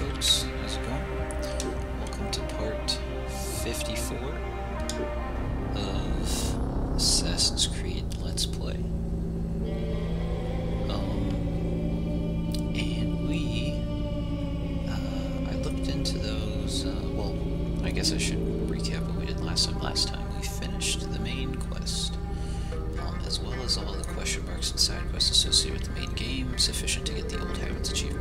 folks. How's it going? Welcome to part 54 of Assassin's Creed Let's Play. Um, and we, uh, I looked into those, uh, well, I guess I should recap what we did last time. Last time we finished the main quest, um, as well as all the question marks and side quests associated with the main game, sufficient to get the Old Habits achievement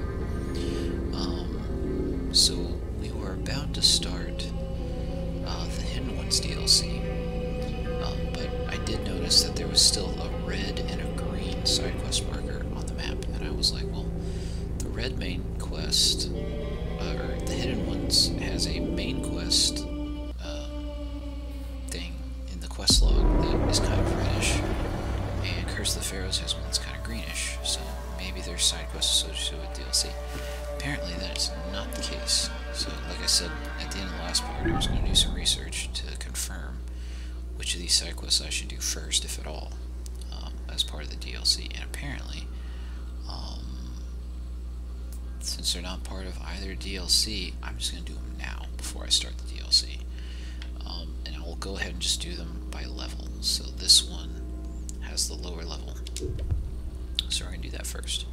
I'm just going to do them now before I start the DLC. Um, and I will go ahead and just do them by level. So this one has the lower level. So we're going to do that first.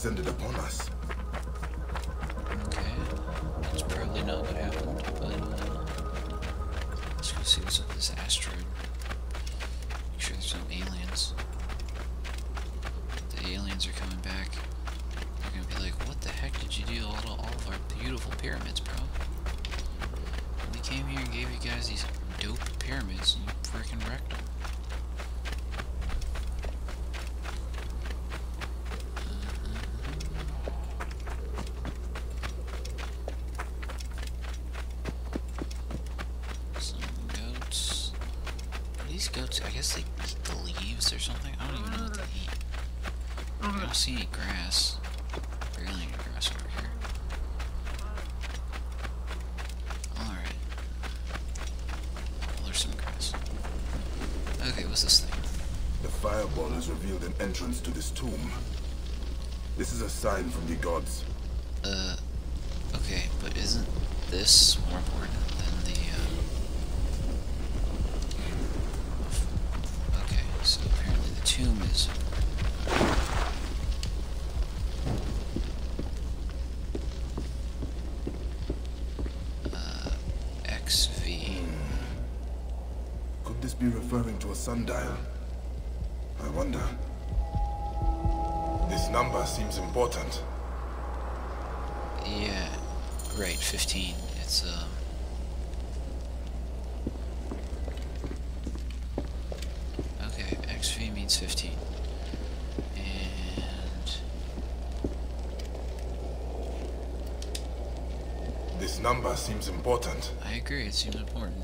descended upon us. Okay. That's probably not what happened, but uh, let's go see what's up this asteroid. Make sure there's no aliens. The aliens are coming back. They're gonna be like, what the heck did you do to all of our beautiful pyramids, bro? We came here and gave you guys these dope pyramids and you freaking wrecked them. This is a sign from the gods. important. Yeah, right, 15. It's, um... Okay, XV means 15. And... This number seems important. I agree, it seems important.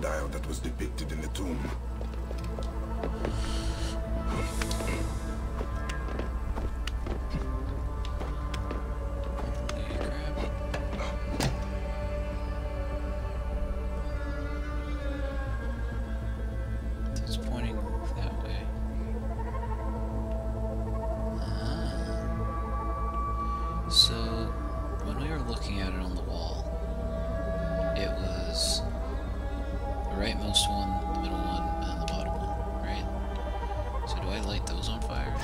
sundial that was depicted in the tomb. Um, so, when we were looking at it on the wall, it was rightmost one, the middle one, and the bottom one, right? So do I light those on fire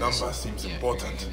number seems important.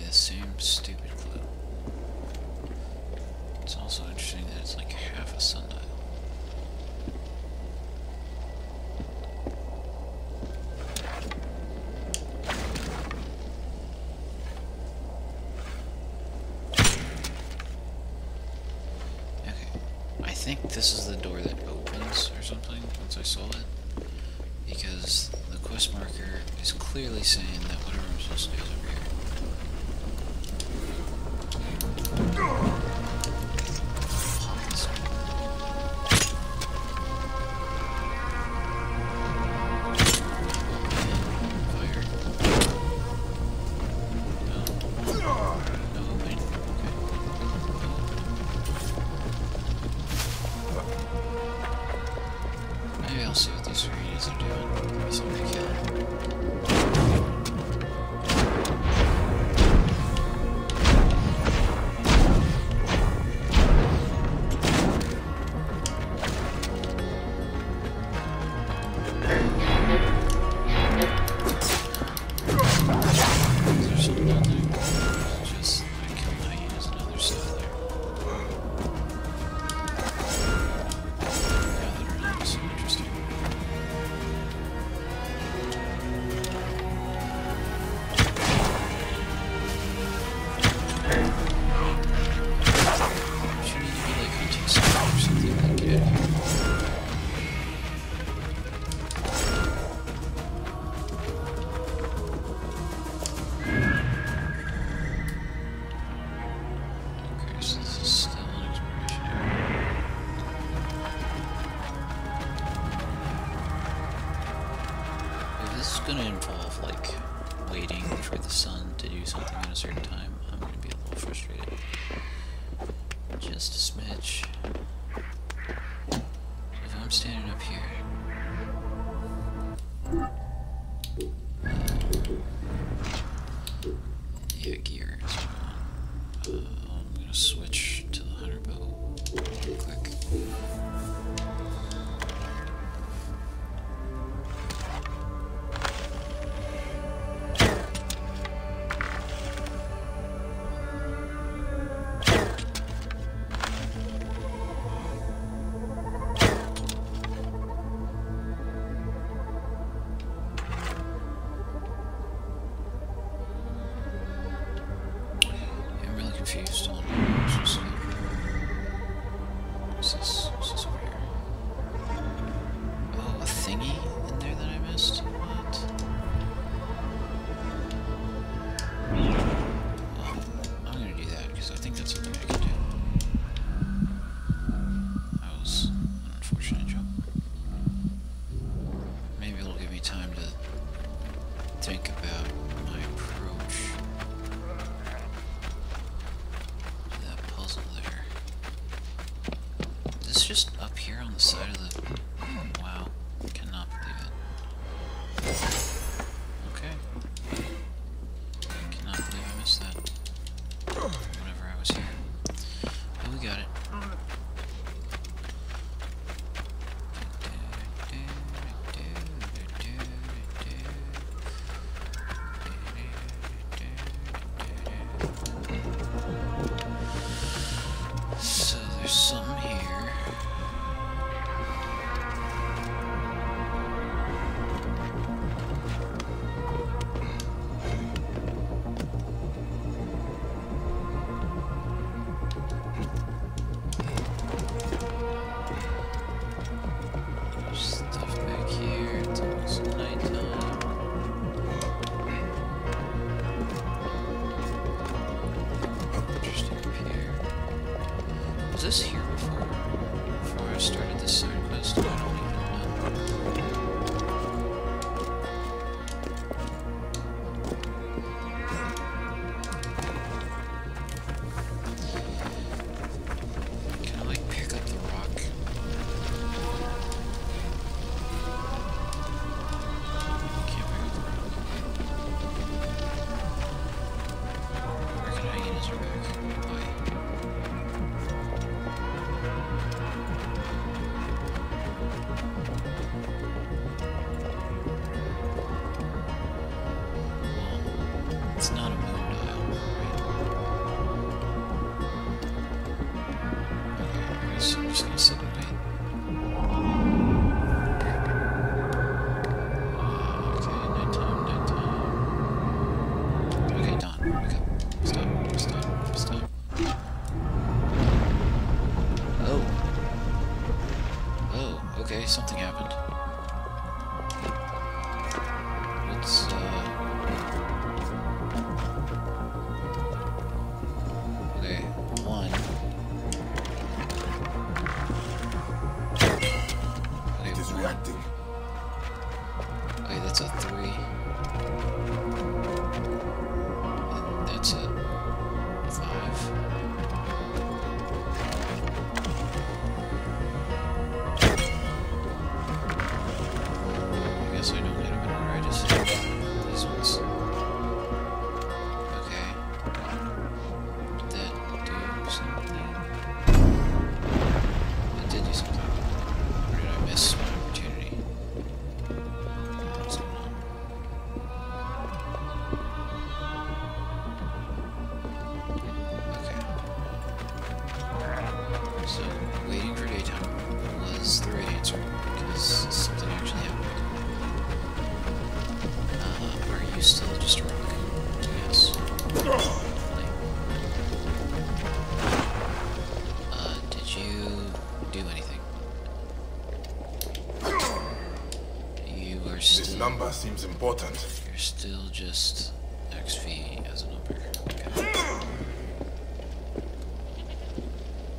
seems important. You're still just XV as an number. Okay.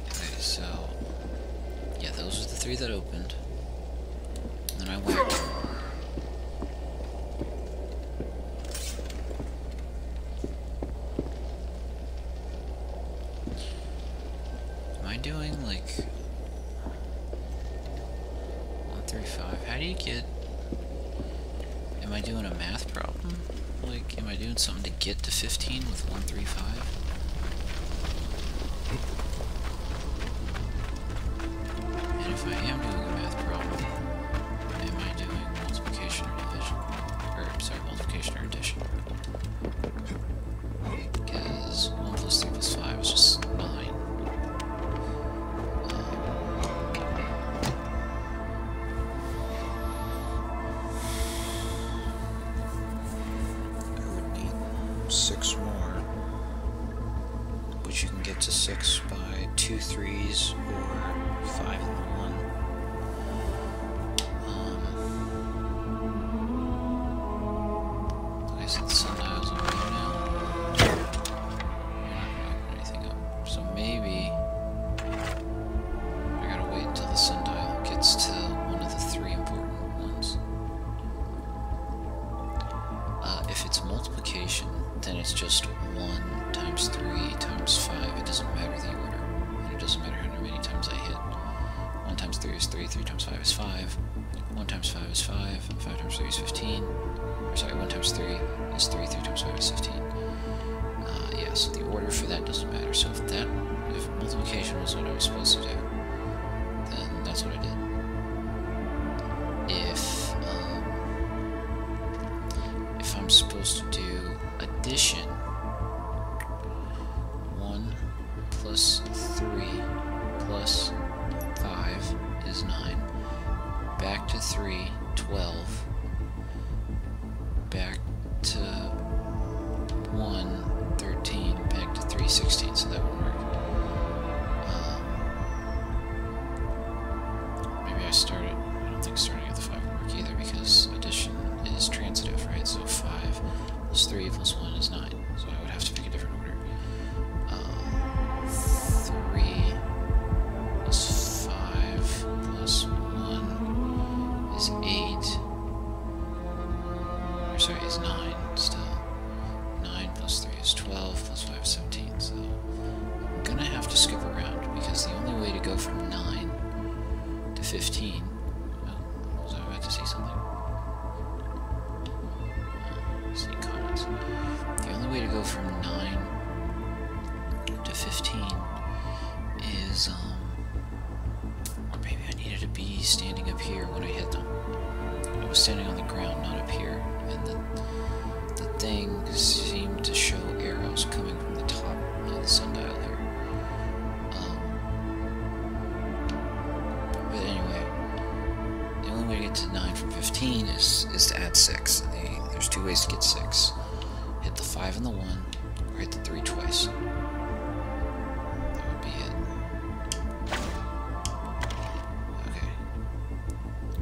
okay, so... Yeah, those are the three that opened. And I went. 15 with 135.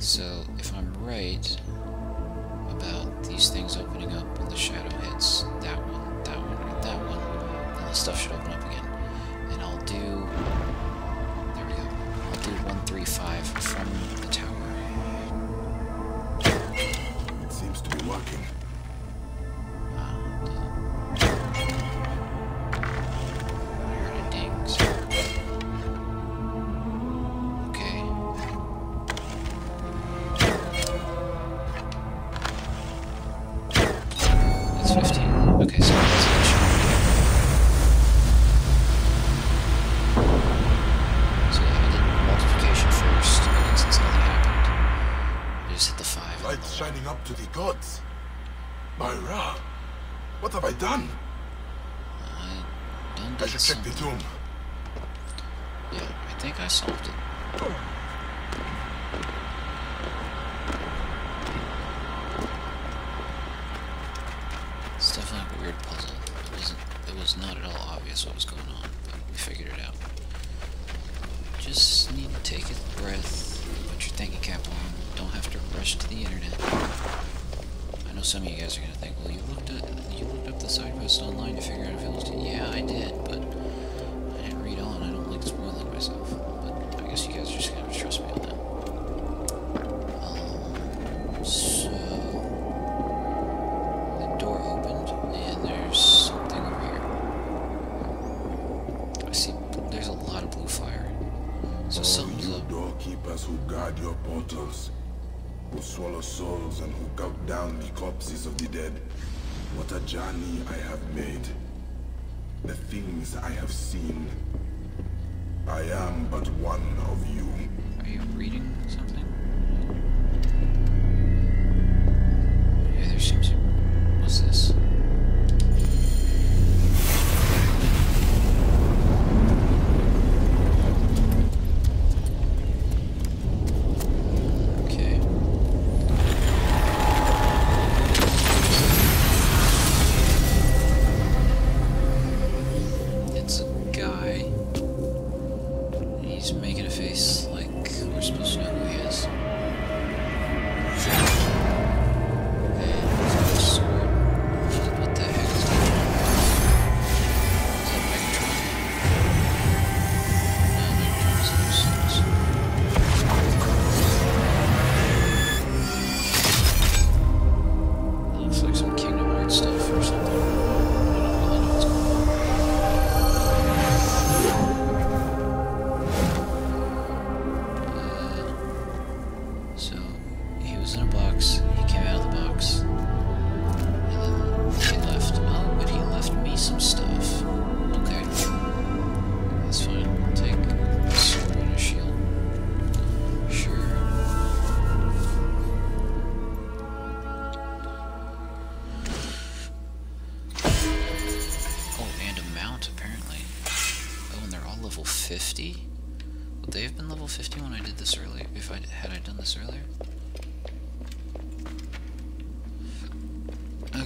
So if I'm right about these things opening up when the shadow hits that one, that one, and that one, then the stuff should open up. some of you guys are going to think, well, you looked, at, you looked up the side post online to figure out if it was... Yeah, I did, but I didn't read on. I don't like spoiling myself. But I guess you guys are just going to trust me on that. Um, so... The door opened, and there's something over here. I see there's a lot of blue fire. So oh, some you doorkeepers who guard your portals, who swallow souls and who gulp down the corpses of the dead. What a journey I have made. The things I have seen. I am but one of you. Are you reading something?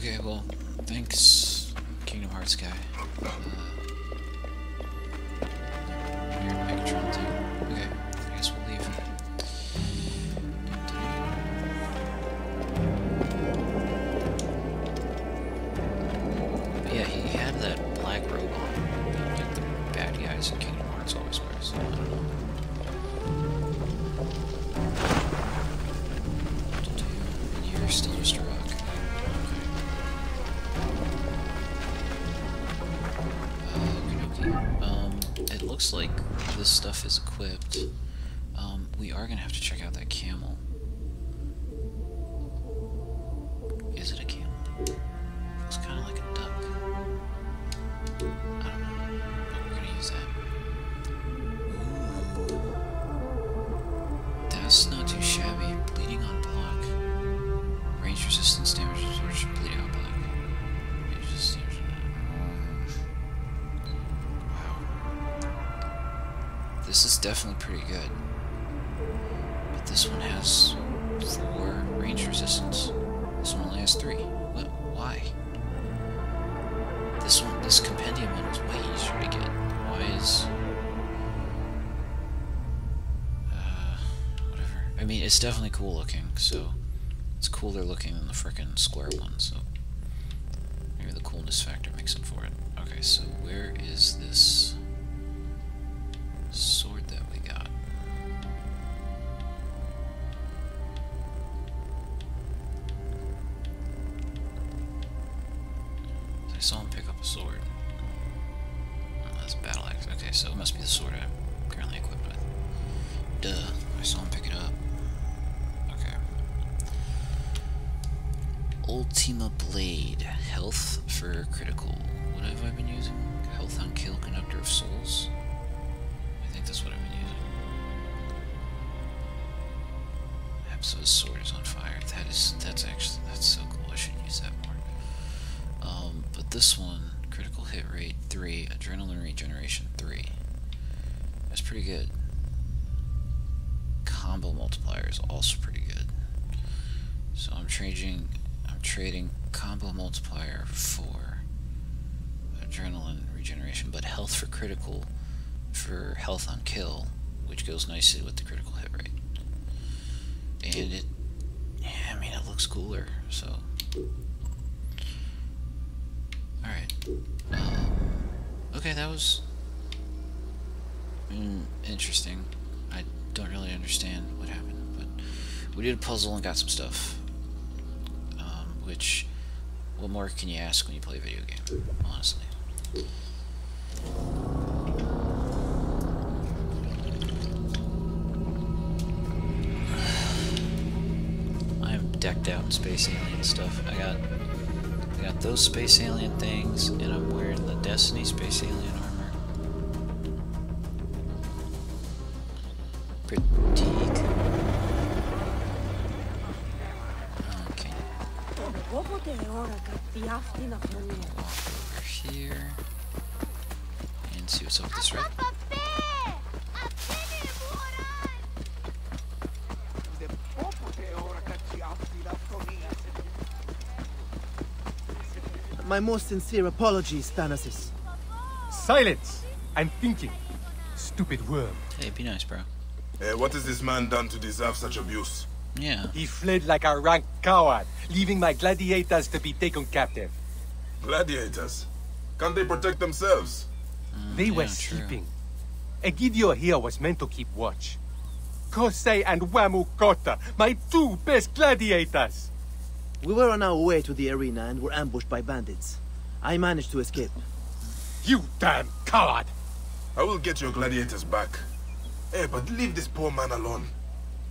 Okay, well, thanks, Kingdom Hearts guy. Uh, square one, so... Maybe the coolness factor Ultima Blade. Health for critical. What have I been using? Health on kill conductor of souls? I think that's what I've been using. Episode's sword is on fire. That is that's actually that's so cool. I should use that more. Um, but this one, critical hit rate 3, adrenaline regeneration 3. That's pretty good. Combo multiplier is also pretty good. So I'm I'm trading combo multiplier for adrenaline regeneration, but health for critical for health on kill, which goes nicely with the critical hit rate. And it yeah, I mean it looks cooler, so Alright. Um, okay, that was mm, interesting. I don't really understand what happened, but we did a puzzle and got some stuff. Which, what more can you ask when you play a video game, honestly? I'm decked out in space alien stuff. I got I got those space alien things, and I'm wearing the Destiny space alien armor. Pretty over here. And see what's up this right. My most sincere apologies, Thanasis. Silence! I'm thinking. Stupid worm. Hey, be nice, bro. Eh, what has this man done to deserve such abuse? Yeah. He fled like a rank coward, leaving my gladiators to be taken captive. Gladiators. Can't they protect themselves? Mm, They were yeah, true. sleeping. Egidio here was meant to keep watch. Kosei and Wamu Kota, my two best gladiators! We were on our way to the arena and were ambushed by bandits. I managed to escape. You damn coward! I will get your gladiators back. Eh, but leave this poor man alone.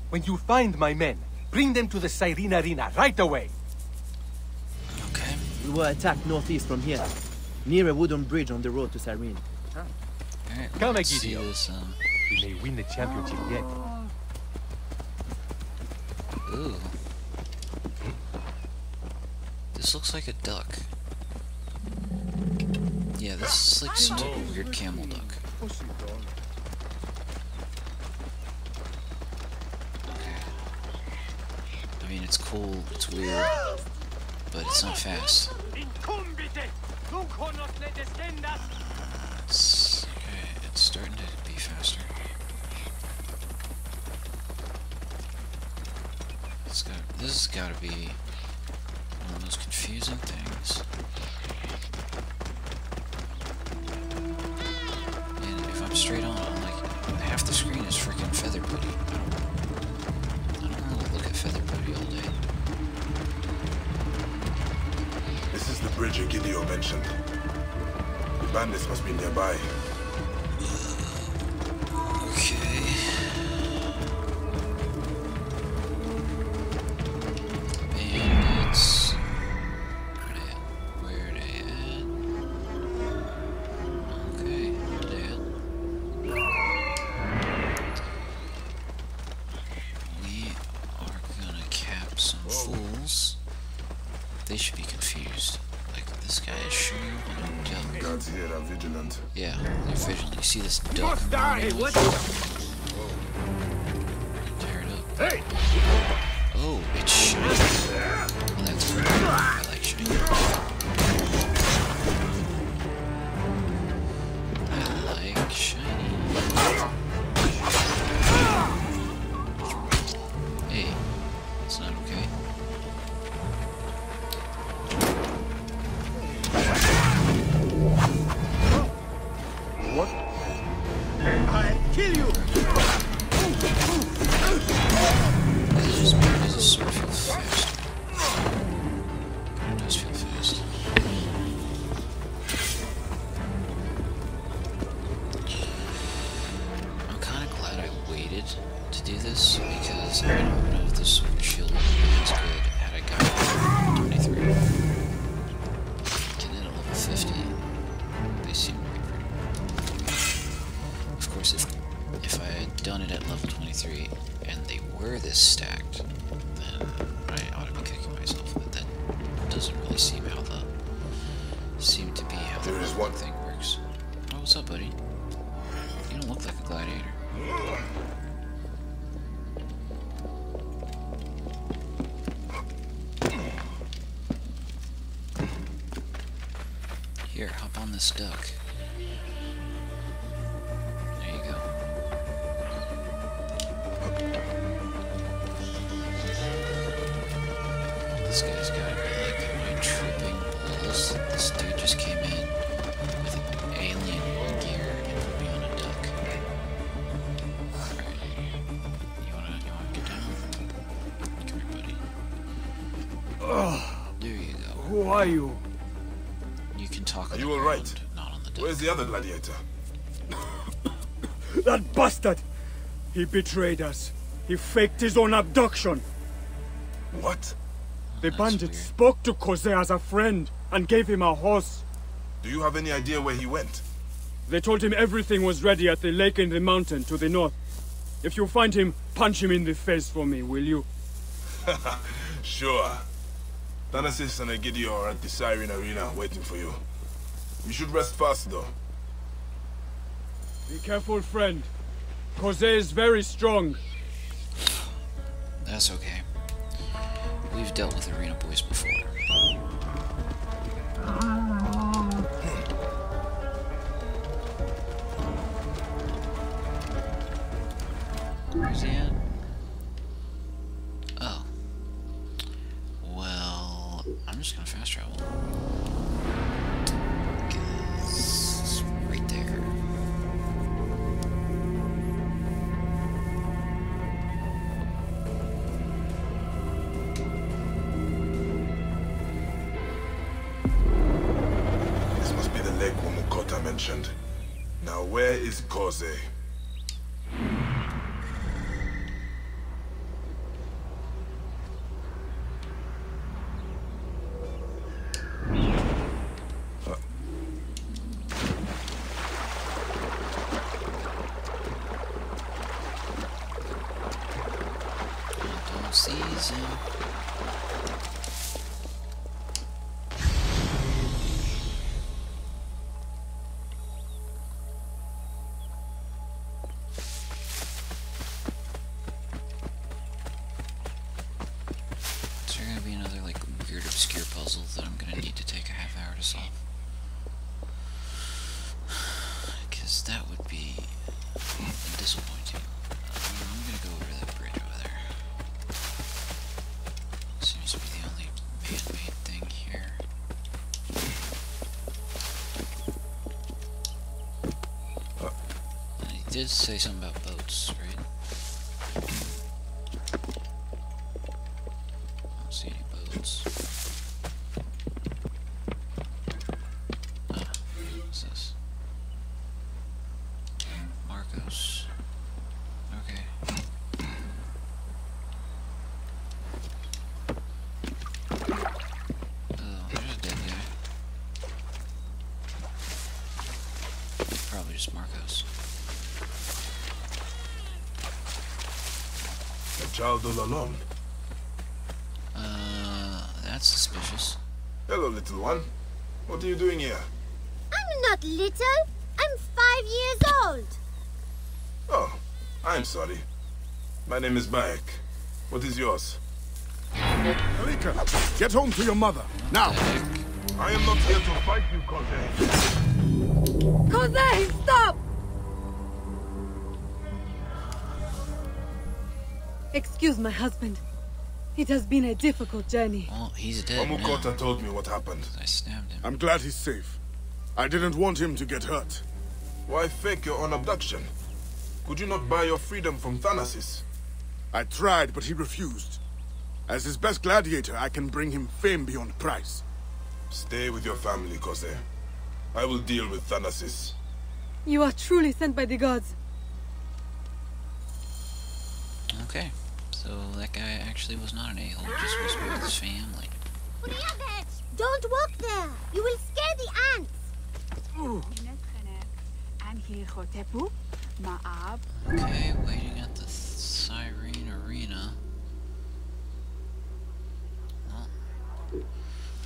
When you find my men, bring them to the Cyrene Arena right away. Okay. We were attacked northeast from here, near a wooden bridge on the road to Cyrene. Alright, Come, let's Egidio. this, um... We may win the championship yet. Ooh. This looks like a duck. Yeah, this is like some type of weird camel duck. I mean, it's cool, it's weird, but it's not fast. It's, okay, it's starting to be faster. It's got, this has got to be one of those confusing things. Mentioned. The bandits must be nearby. Hop He betrayed us. He faked his own abduction. What? The That's bandits weird. spoke to Kose as a friend and gave him a horse. Do you have any idea where he went? They told him everything was ready at the lake in the mountain to the north. If you find him, punch him in the face for me, will you? Sure. Thanasis and Egidio are at the Cyrene Arena waiting for you. You should rest fast, though. Be careful, friend. Kose is very strong. That's okay. We've dealt with arena boys before. Where's he at? Oh. Well, I'm just gonna fast travel. Mentioned. Now, where is Koze? Did say something about boats, right? Don't see any boats. Ah, what's this? Marcos. Okay. Oh, Marcos. Child all alone. Uh, that's suspicious. Hello, little one. What are you doing here? I'm not little. I'm five years old. Oh, I'm sorry. My name is Bayek. What is yours? Alika, get home to your mother. Now! I am not here to fight you, Koze. Jose, stop! Excuse my husband. It has been a difficult journey. Well, he's dead now. Told me what happened. I stabbed him. I'm glad he's safe. I didn't want him to get hurt. Why fake your own abduction? Could you not buy your freedom from Thanasis? I tried, but he refused. As his best gladiator, I can bring him fame beyond price. Stay with your family, Koze. I will deal with Thanasis. You are truly sent by the gods. Okay. So that guy actually was not an a-hole, just was with his family. Don't walk there. You will scare the ants. Okay, waiting at the Cyrene Arena. Well,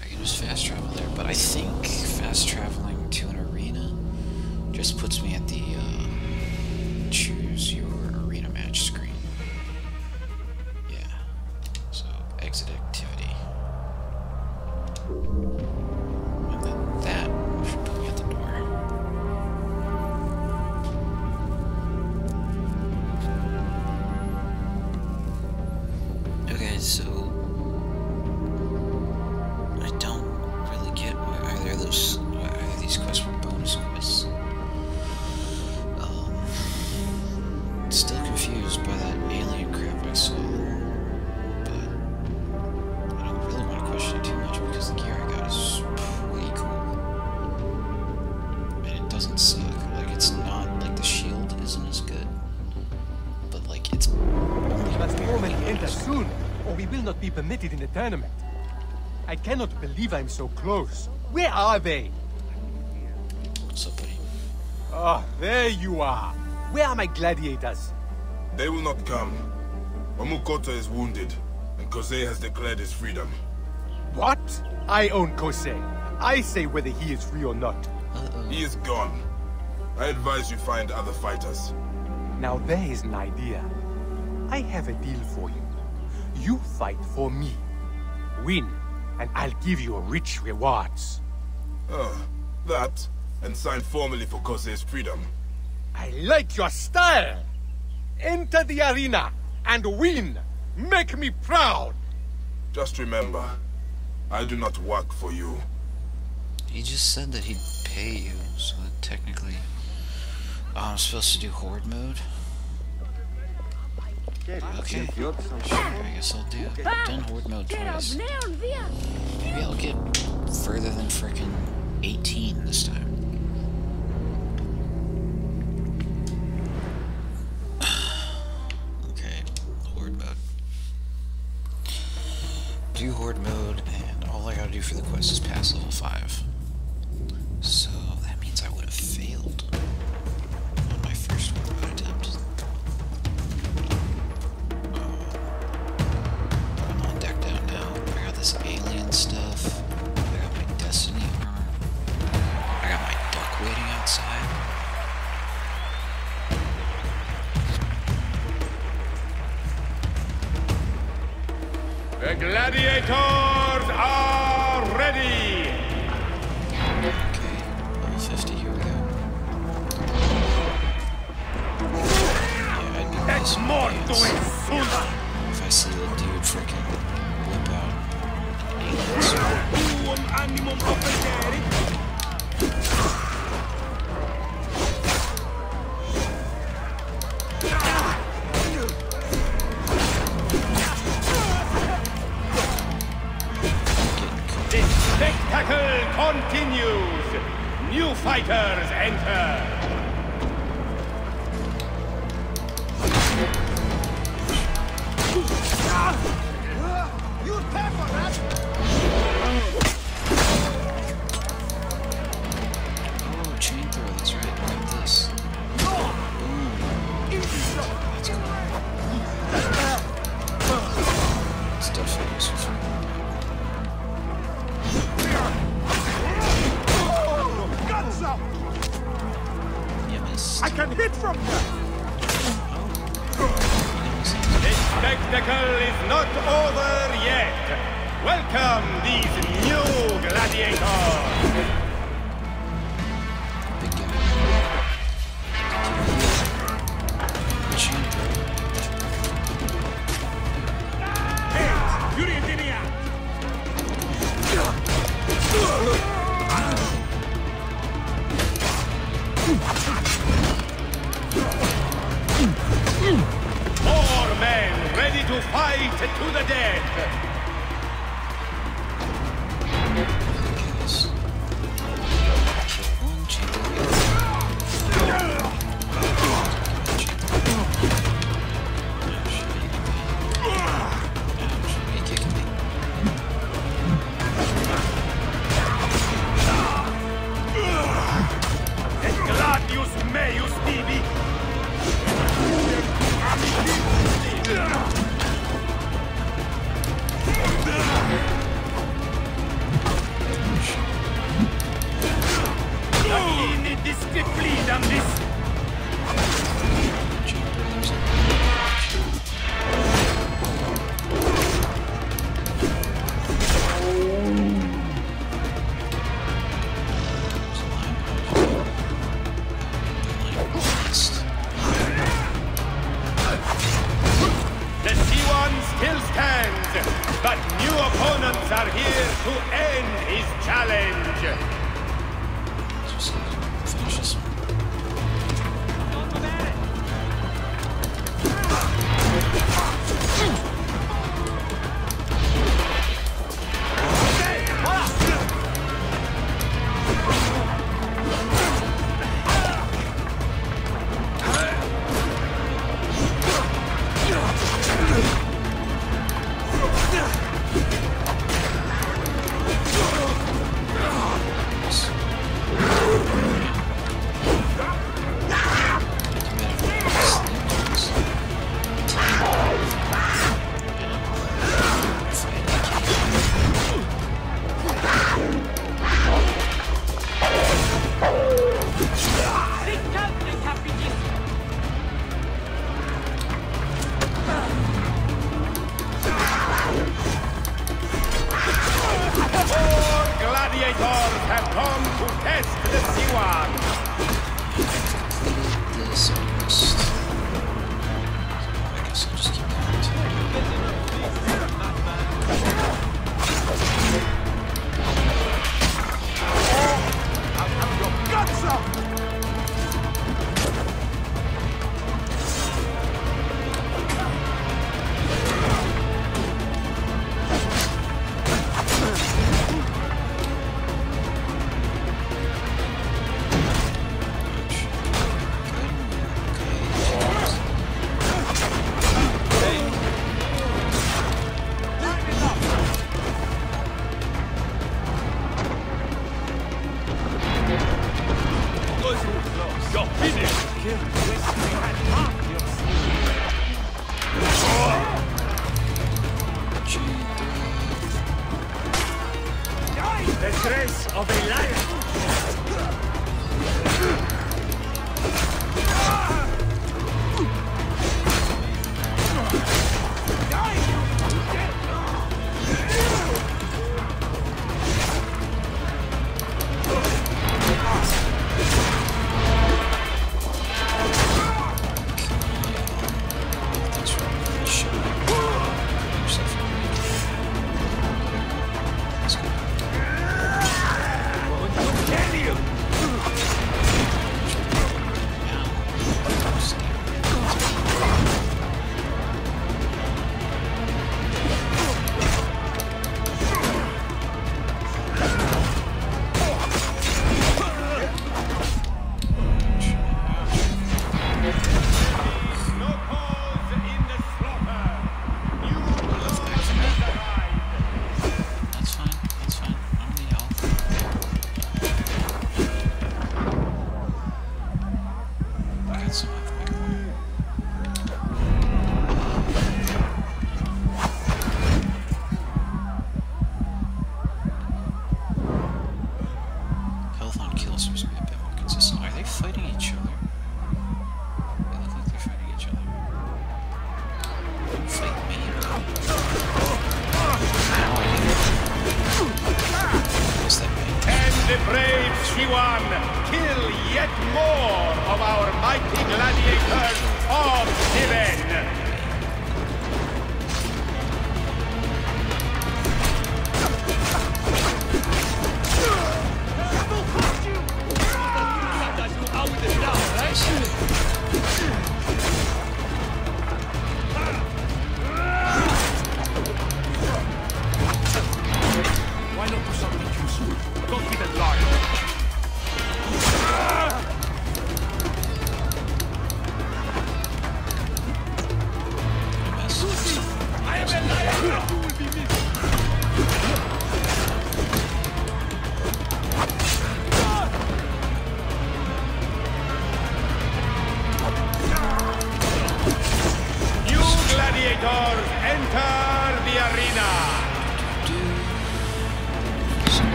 I can just fast travel there, but I think fast traveling to an arena just puts me at the uh, choose your close. Where are they? What's up, buddy? Oh, there you are. Where are my gladiators? They will not come. Wamukota is wounded, and Kosei has declared his freedom. What? I own Kosei. I say whether he is free or not. He is gone. I advise you find other fighters. Now there is an idea. I have a deal for you. You fight for me. Win, and I'll give you rich rewards. Oh, that, and sign formally for Kosei's freedom. I like your style! Enter the arena and win! Make me proud! Just remember, I do not work for you. He just said that he'd pay you, so that technically... Oh, I'm supposed to do Horde mode? Okay, sure, I guess I'll do. I've done Horde mode twice. Maybe I'll get further than frickin' 18 this time. okay, Horde mode. Do Horde mode, and all I gotta do for the quest is pass level 5.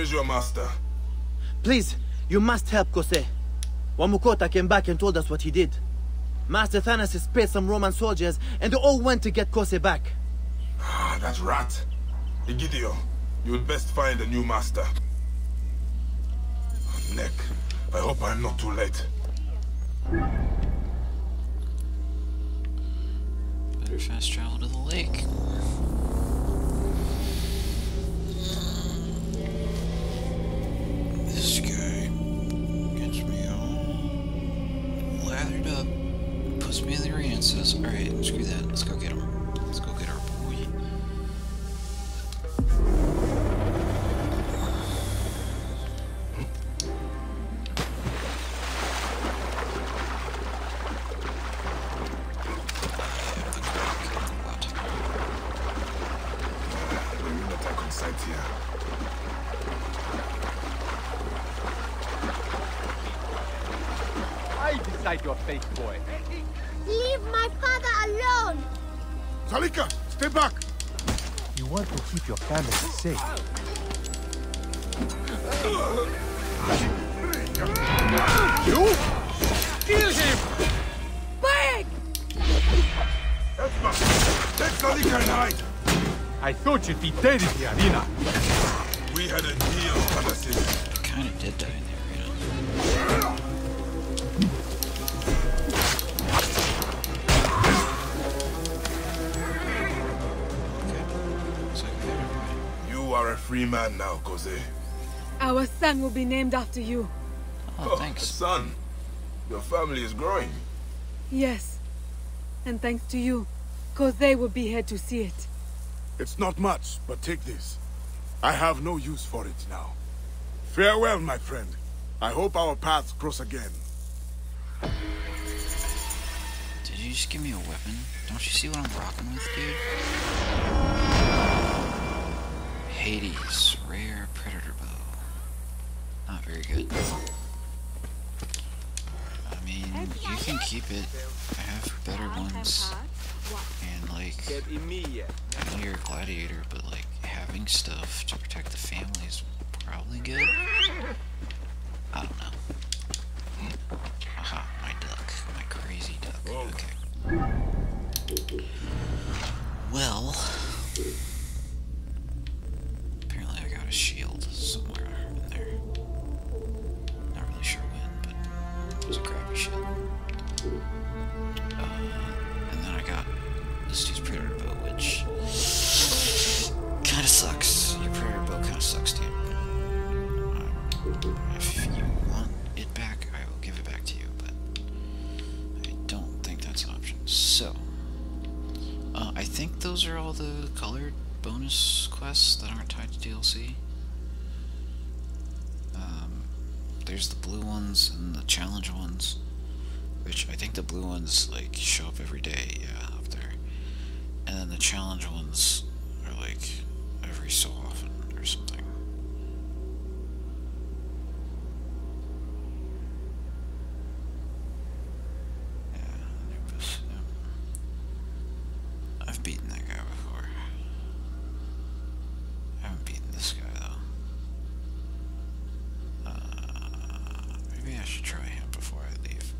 Is your master? Please, you must help Kose. Wamukota came back and told us what he did. Master Thanasis spared some Roman soldiers, and they all went to get Kose back. Ah, that rat. Egidio, you would best find a new master. Neck, I hope I'm not too late. Take Salika hide! I thought you'd be dead in the arena. We had a deal, Thanasis. Kinda did die in the arena. Okay. So I got everybody. You are a free man now, Kose. Our son will be named after you. Oh, oh thanks. Son, your family is growing. Yes. And thanks to you, Kose will be here to see it. It's not much, but take this. I have no use for it now. Farewell, my friend. I hope our paths cross again. Did you just give me a weapon? Don't you see what I'm rocking with, dude? Hades, rare predator bow. Not very good. I mean, you can keep it. I have better ones. And like, I know you're a gladiator, but like, having stuff to protect the family is probably good. I don't know. Aha, my duck. My crazy duck. Okay. Well. Apparently I got a shield somewhere in there. Not really sure when, but it was a crappy shield. This dude's Predator bow, which kinda sucks. Your Predator bow kinda sucks, dude. Um, if you want it back, I will give it back to you, but I don't think that's an option. So, uh, I think those are all the colored bonus quests that aren't tied to DLC. Um, there's the blue ones and the challenge ones, which I think the blue ones like show up every day, yeah, and then the challenge ones are like every so often or something. Yeah, Anubis, yeah. I've beaten that guy before. I haven't beaten this guy though. Uh, maybe I should try him before I leave.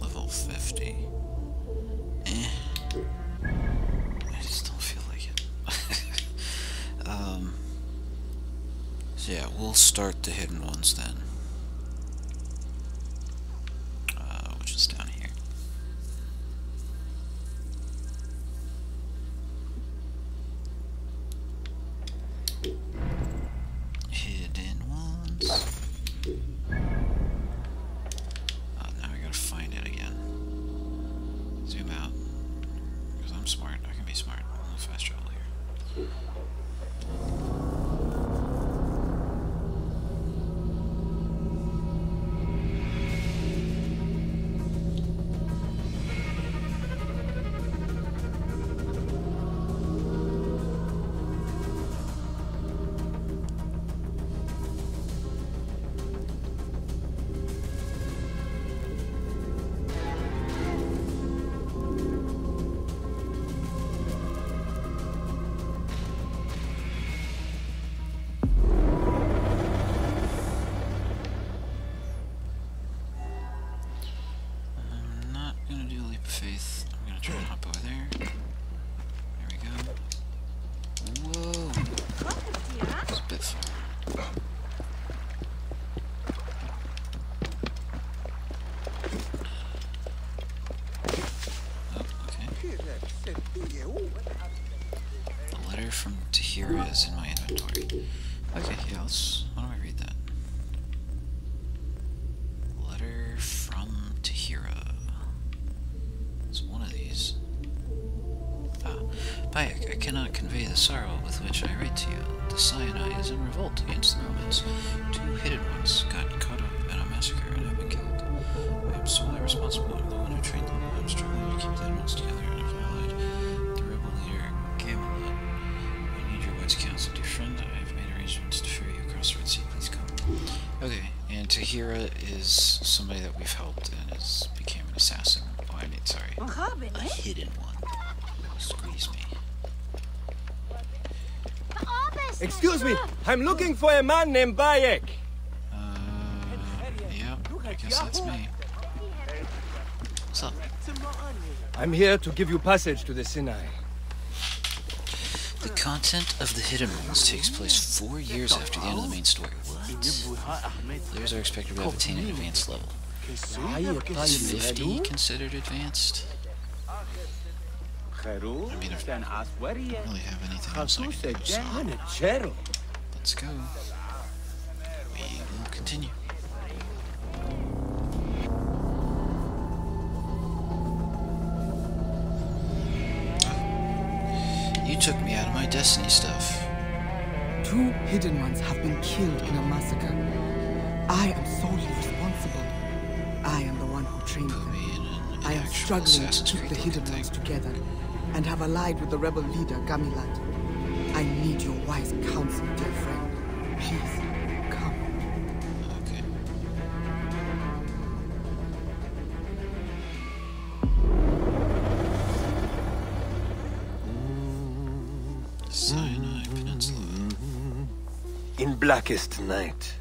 Level 50. Eh. I just don't feel like it. um, so yeah, we'll start the hidden ones then. Is in revolt against the Romans. Two hidden ones got caught up in a massacre and have been killed. I am solely responsible. I'm the one who trained them. I'm struggling to keep the hidden ones together and have allied the rebel leader, Gamilat. I need your wise counsel, dear friend. I have made arrangements to ferry you across the Red Sea. Please come. Okay, and Tahira is somebody that we've helped and has became an assassin. Oh, I mean, sorry, eh? a hidden one. Squeeze me. Excuse me, I'm looking for a man named Bayek. Uh, yeah, I guess that's me. What's up? I'm here to give you passage to the Sinai. The content of the Hidden Ones takes place four years after the end of the main story. What? Players are expected to have attained an advanced level. Is 50 considered advanced? I mean, I don't really have anything else I can do, so let's go. We will continue. You took me out of my destiny stuff. Two hidden ones have been killed in a massacre. I am solely responsible. I am the one who trained them. I am struggling to keep the Creed hidden ones together and have allied with the rebel leader, Gamilat. I need your wise counsel, dear friend. Please, come. Okay. Sinai Peninsula. In blackest night,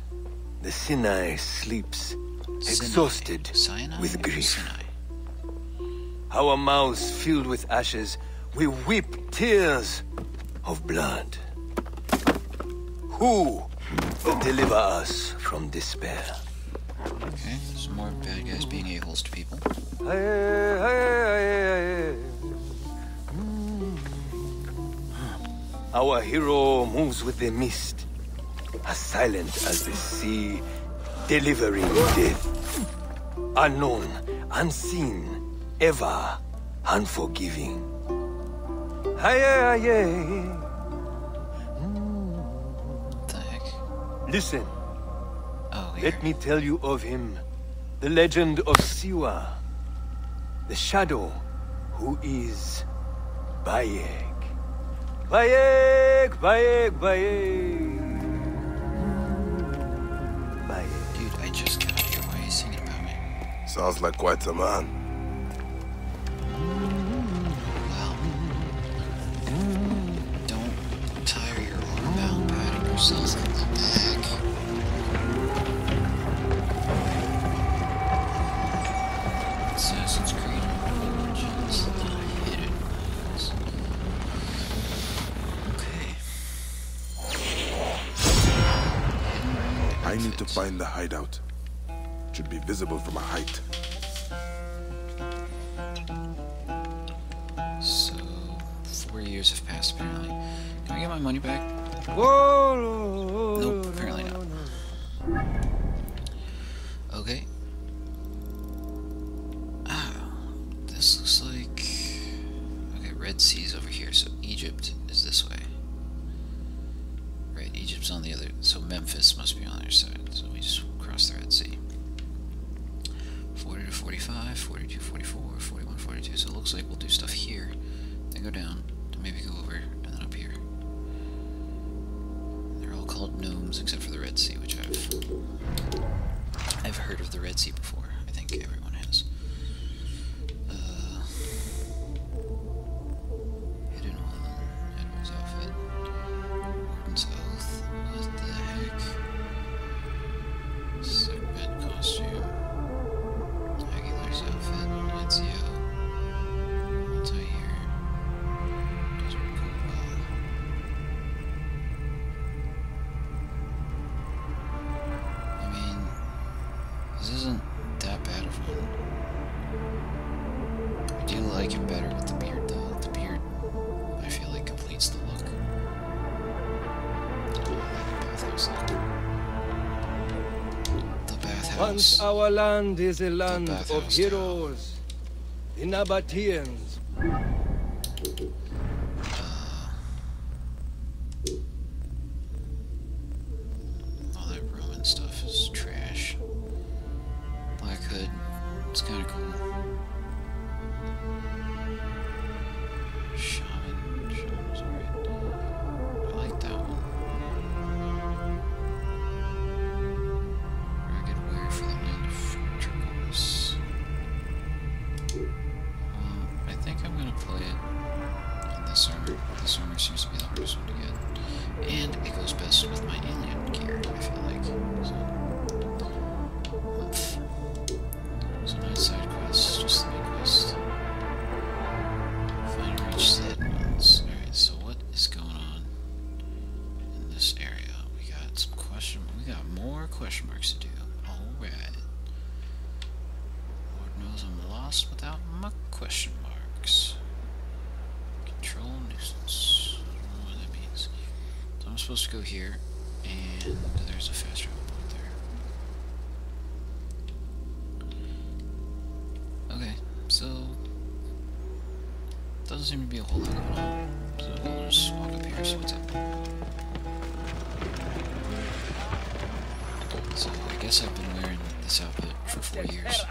the Sinai sleeps, exhausted Sinai with grief. Sinai? Our mouths filled with ashes, we weep tears of blood. Who will deliver us from despair? Okay, some more bad guys being a-holes to people. Our hero moves with the mist, as silent as the sea, delivering death. Unknown, unseen, ever unforgiving. Aye, aye, aye. What the heck? Mm. Listen. Oh, Let me tell you of him. The legend of Siwa. The shadow who is Bayek. Bayek, Bayek, Bayek. Bayek. Dude, I just got here. Why are you singing about me? Sounds like quite a man. Yourself back. Assassin's Creed Origins, hidden. Okay. I need to find the hideout. Should be visible from a height. So, four years have passed apparently. Can I get my money back? Oh, Once our land is a land of heroes, the Nabateans guess I've been wearing this outfit for four years.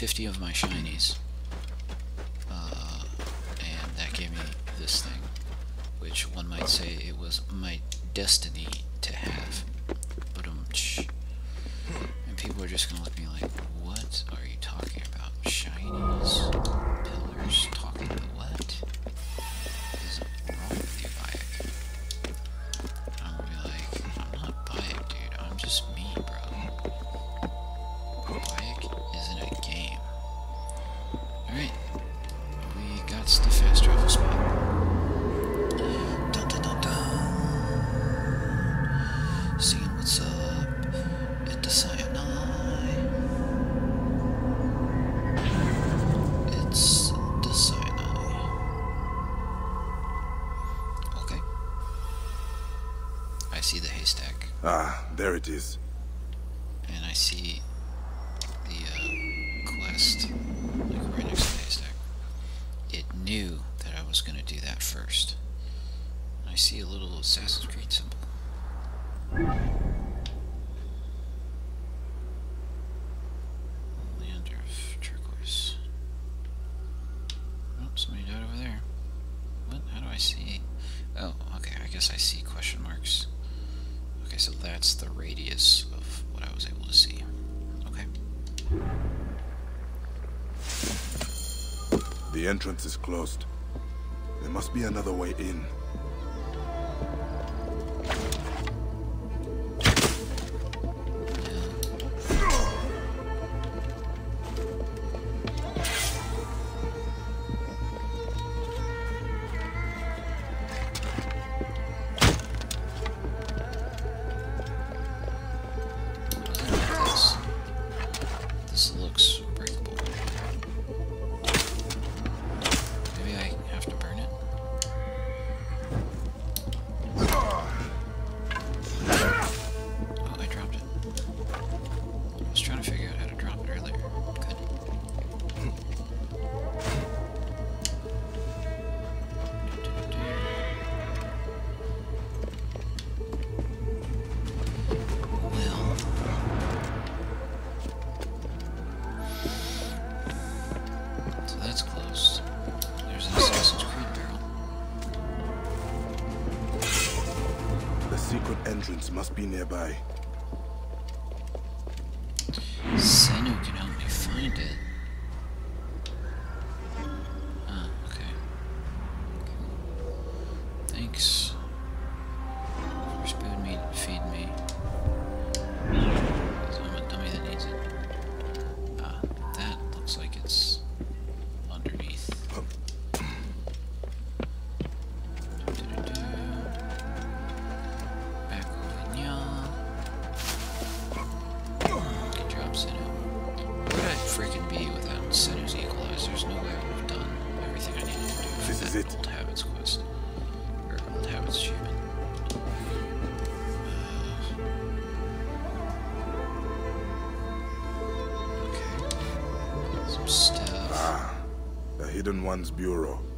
50 of my shinies. entrance is closed. There must be another way in. One's Bureau.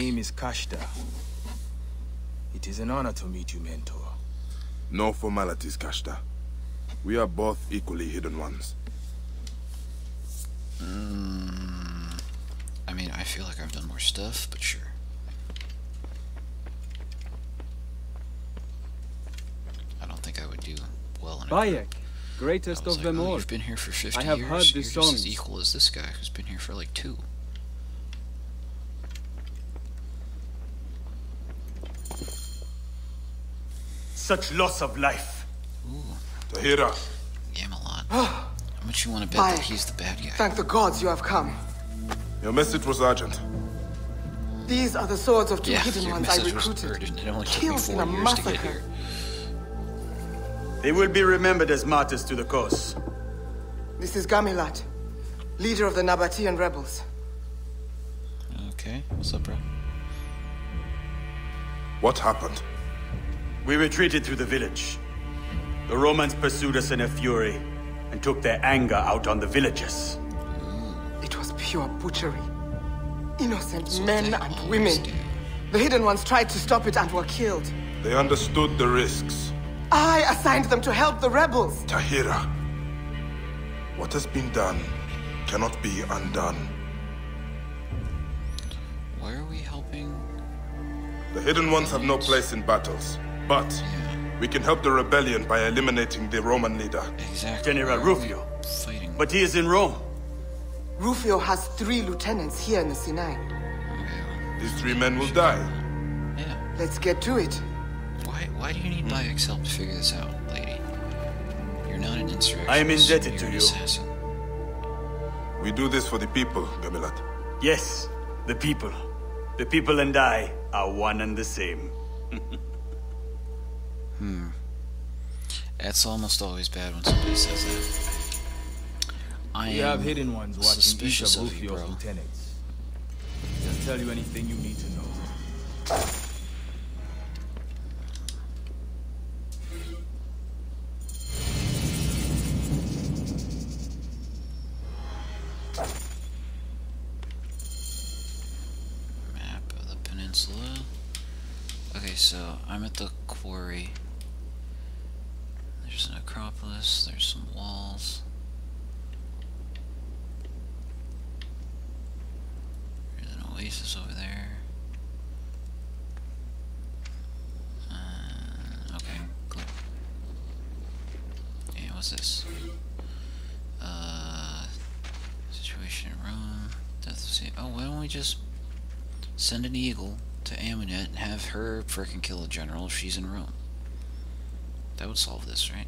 Name is Kashta. It is an honor to meet you, Mentor. No formalities, Kashta. We are both equally Hidden Ones. Mm, I mean, I feel like I've done more stuff, but sure. I don't think I would do well in a Bayek, greatest of like, them oh, all. You've been here for 50 I have years. heard the You're just as equal as this guy who's been here for like two. Such loss of life. Tahira, Gamilat. Ah. How much you want to bet that he's the bad guy? Thank the gods you have come. your message was urgent. These are the swords of two Yeah, hidden ones I recruited. It only took me Killed in four a years to get massacre. here. They will be remembered as martyrs to the cause. This is Gamilat, leader of the Nabatean rebels. Okay, what's up, bro? What happened? We retreated through the village. The Romans pursued us in a fury and took their anger out on the villagers. Mm. It was pure butchery. Innocent That's what men and women. The hidden ones tried to stop it and were killed. They understood the risks. I assigned them to help the rebels. Tahira, what has been done cannot be undone. Why are we helping? The Hidden Ones have no place in battles, but we can help the rebellion by eliminating the Roman leader. Exactly. General why are we Rufio. Fighting. But he is in Rome. Rufio has three lieutenants here in the Sinai. These three men will die. Yeah. Let's get to it. Why? Why do you need hmm. Bayek's help to figure this out, lady? You're not an insurrectionist. I am indebted to you. Assassin. We do this for the people, Gamilat. Yes, the people. The people and I are one and the same. Hmm. That's almost always bad when somebody says that. I We am have hidden ones watching each suspicious of Rufio's bro. lieutenants. Just tell you anything you need to know. Map of the peninsula. Okay, so I'm at the quarry. An acropolis, there's some walls. There's an oasis over there. Uh, okay, cool. Yeah, what's this? Uh, situation in Rome. Death of Caesar. Oh, why don't we just send an eagle to Amunet and have her frickin' kill a general if she's in Rome? That would solve this, right?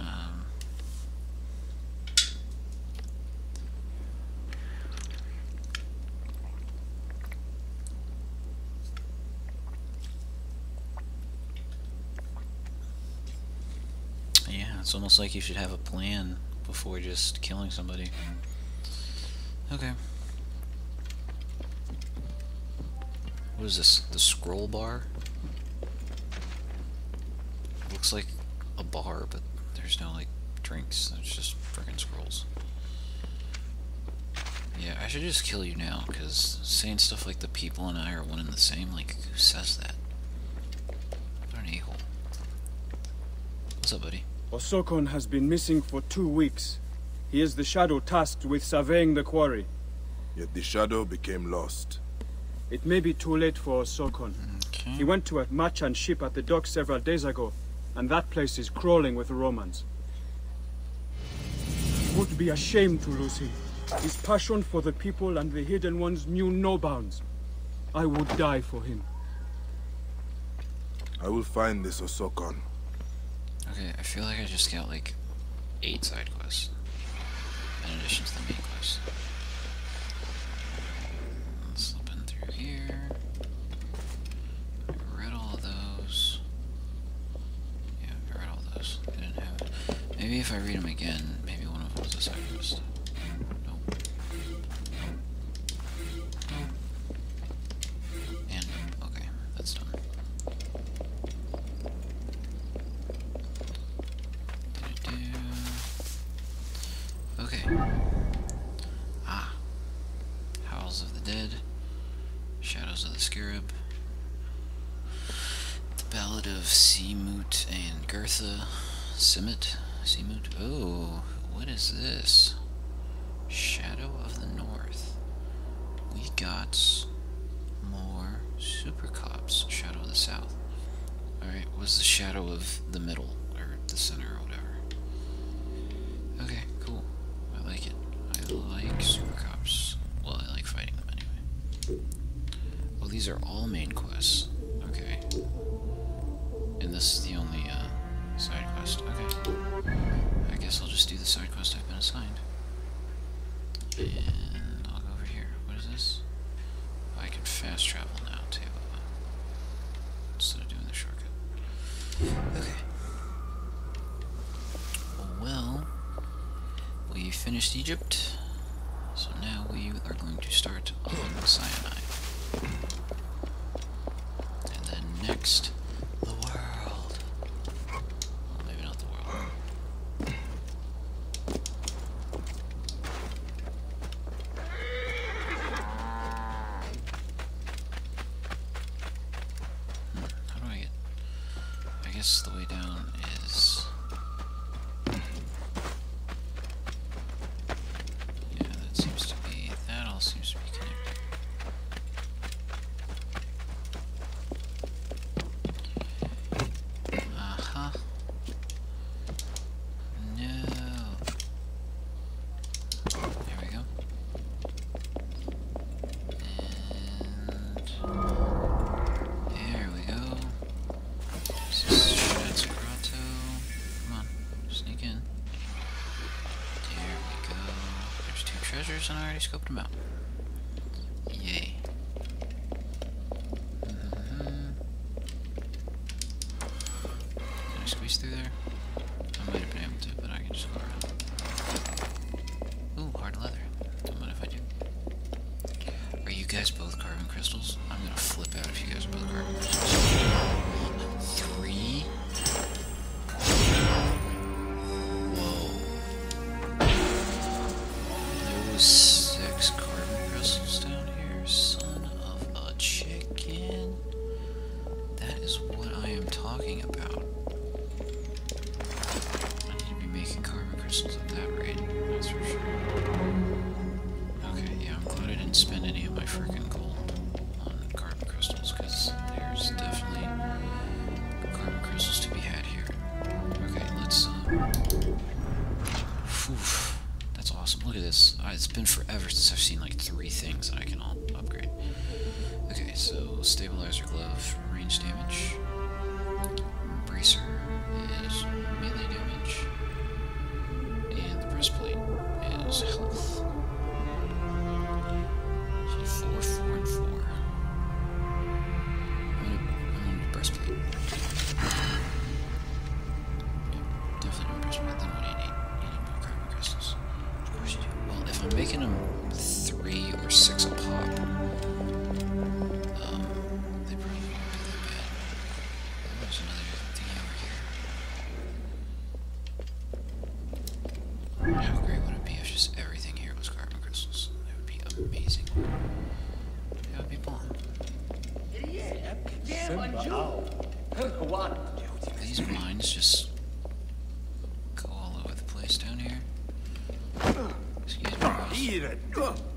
Um, It's almost like you should have a plan before just killing somebody. Okay. What is this? The scroll bar? looks like a bar, but there's no like drinks. It's just freaking scrolls. Yeah, I should just kill you now, because saying stuff like the people and I are one and the same, like, who says that? What an a-hole. What's up, buddy? Osokon has been missing for two weeks. He is the shadow tasked with surveying the quarry. Yet the shadow became lost. It may be too late for Osokon. Okay. He went to a merchant ship at the dock several days ago, and that place is crawling with Romans. It would be a shame to lose him. His passion for the people and the Hidden Ones knew no bounds. I would die for him. I will find this Osokon. Okay, I feel like I just got like eight side quests. In addition to the main quest. Let's slip in through here. I read all of those. Yeah, I read all those. I didn't have Maybe if I read them again, maybe one of them was a side quest. And Gertha. Simmet? Seamoot? Oh, what is this? Shadow of the North. We got more Super Cops. Shadow of the South. Alright, what's the shadow of the middle? Or the center or whatever. Okay, cool. I like it. I like Super Cops. Well, I like fighting them anyway. Oh, these are all main quests. Assigned. And I'll go over here. What is this? Oh, I can fast travel now too. uh, Instead of doing the shortcut. Okay. Well, we finished Egypt. Amazing. That would be. These mines just go all over the place down here. Excuse me. guys.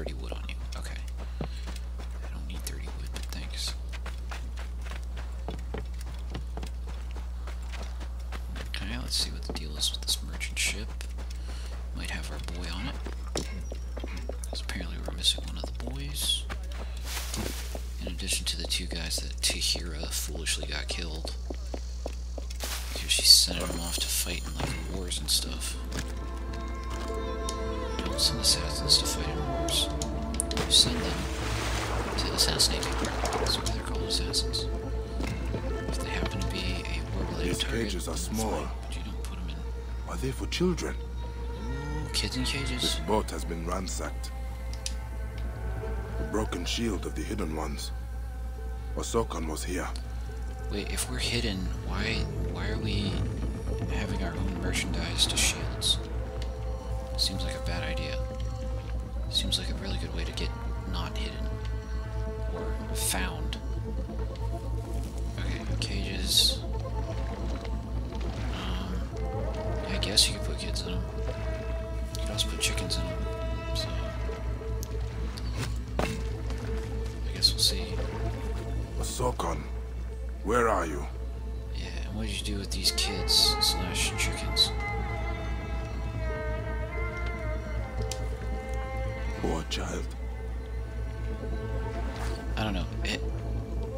30 wood on you. Okay. I don't need 30 wood, but thanks. Okay, let's see what the deal is with this merchant ship. Might have our boy on it. Because apparently we're missing one of the boys. In addition to the two guys that Tahira foolishly got killed. Because she sent them off to fight in like wars and stuff. Don't send assassins to fight send them to assassinate people. That's why they're called assassins. If they happen to be a war-related These target, cages are small. fine, but you don't put them in. Are they for children? Ooh, kids in cages. This boat has been ransacked. The broken shield of the hidden ones. Osokon was here. Wait, if we're hidden, why why are we having our own merchandise to shields? Seems like a bad idea. Seems like a really good way to get not hidden. Or found. Okay, cages. Um, I guess you could put kids in them. You could also put chickens in them. So, I guess we'll see. Osokon, where are you? Yeah, and what did you do with these kids slash chickens? Poor child. Don't know. It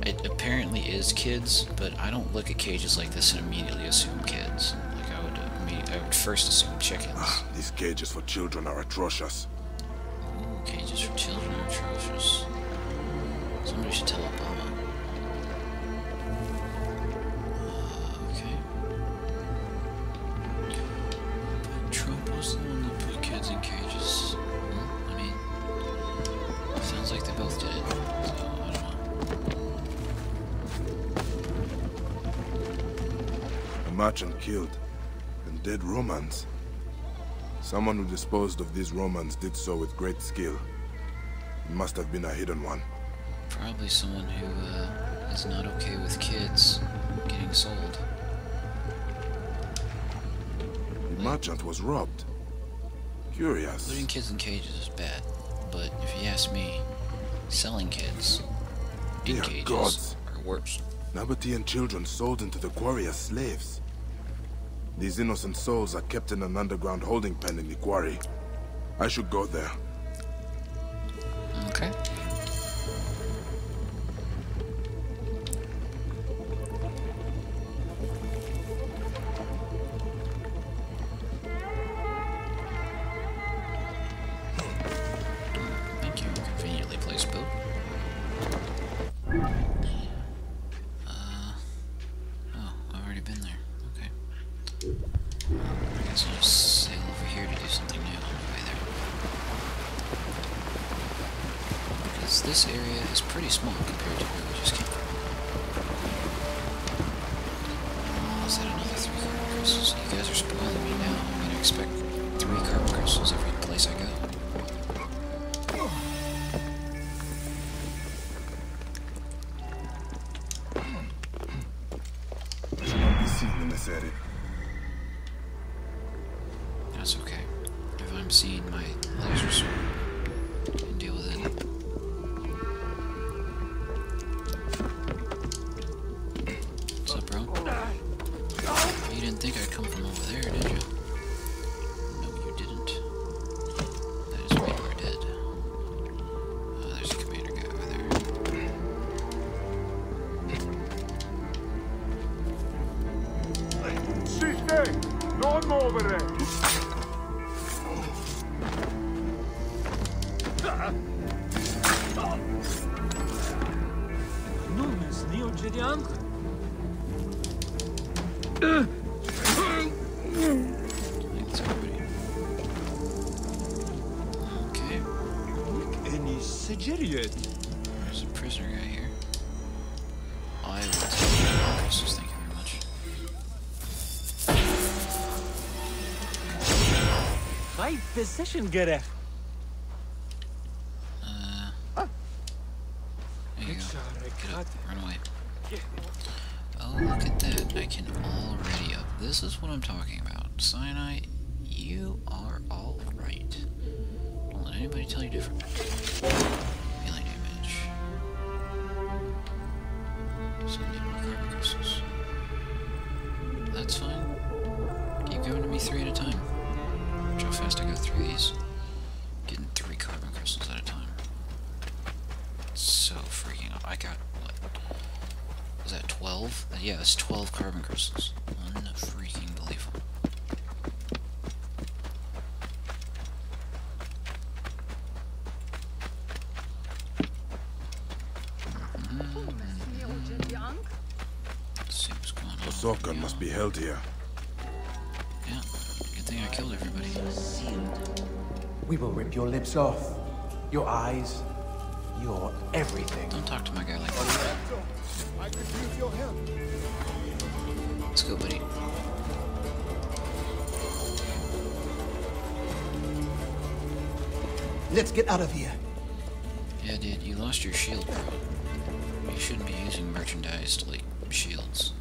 it apparently is kids, but I don't look at cages like this and immediately assume kids. Like I would imme- I would first assume chickens. Ah, these cages for children are atrocious. Ooh, cages for children are atrocious. Somebody should tell Obama. Someone who disposed of these Romans did so with great skill. It must have been a hidden one. Probably someone who uh, is not okay with kids getting sold. The merchant was robbed. Curious. Putting kids in cages is bad, but if you ask me, selling kids in Dear cages gods. are worse. Nabataean children sold into the quarry as slaves. These innocent souls are kept in an underground holding pen in the quarry. I should go there. Geref. Uh, there you go. Get up, run away. Oh, look at that. I can already up. This is what I'm talking about. Sinai, you are alright. Don't let anybody tell you different. Melee damage. So I need more carbon crystals. That's fine. Keep going to me three at a time. Watch how fast I go through these. Getting three carbon crystals at a time. It's So freaking up. I got, what? Was that 12? Yeah, it's 12 carbon crystals. Unfreaking believable. Hmm. Let's see what's going on. Osokon must be held here. Rip your lips off, your eyes, your everything. Don't talk to my guy like that. I could use your help. Let's go, buddy. Let's get out of here. Yeah, dude, you lost your shield, bro. You shouldn't be using merchandised, like, shields.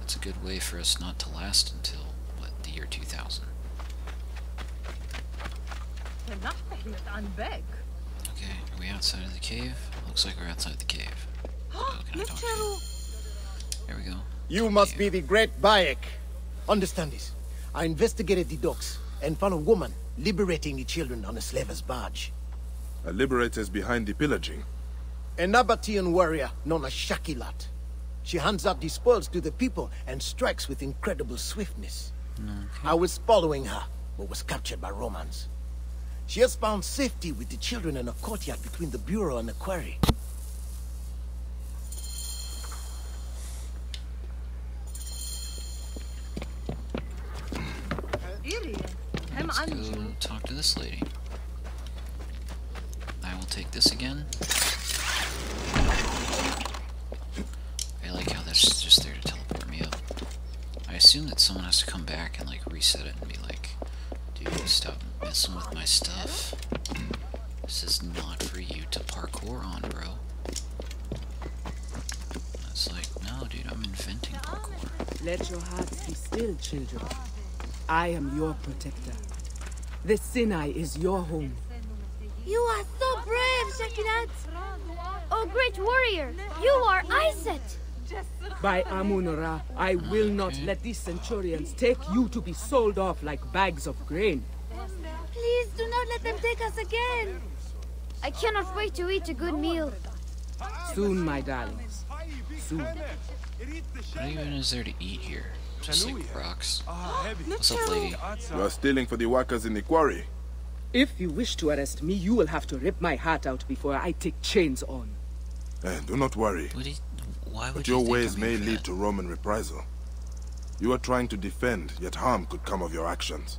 That's a good way for us not to last until, what, the year 2000. Okay, are we outside of the cave? Looks like we're outside the cave. So, oh, can I talk you? There we go. You must be the great Bayek. Understand this. I investigated the docks and found a woman liberating the children on a slaver's barge. A liberator is behind the pillaging. A Nabatean warrior known as Shakirat. She hands out the spoils to the people and strikes with incredible swiftness. I was following her, but was captured by Romans. She has found safety with the children in a courtyard between the bureau and the quarry. Let's go talk to this lady. I will take this again. I like how that's just there to teleport me up. I assume that someone has to come back and like reset it and be like, dude, stop messing with my stuff. This is not for you to parkour on, bro. It's like, no, dude. I'm inventing parkour. Let your hearts be still, children. I am your protector. The Sinai is your home. You are so brave, Shakirat. Oh, great warrior, you are Iset. By Amun-Ra, I will not let these centurions take you to be sold off like bags of grain. Please do not let them take us again. I cannot wait to eat a good meal. Soon, my darlings. Soon. What even is there to eat here? Just like rocks. What's up, lady? You are stealing for the workers in the quarry. If you wish to arrest me, you will have to rip my heart out before I take chains on. Eh, do not worry. Would he, why would But your think ways may for lead that? to Roman reprisal. You are trying to defend, yet harm could come of your actions.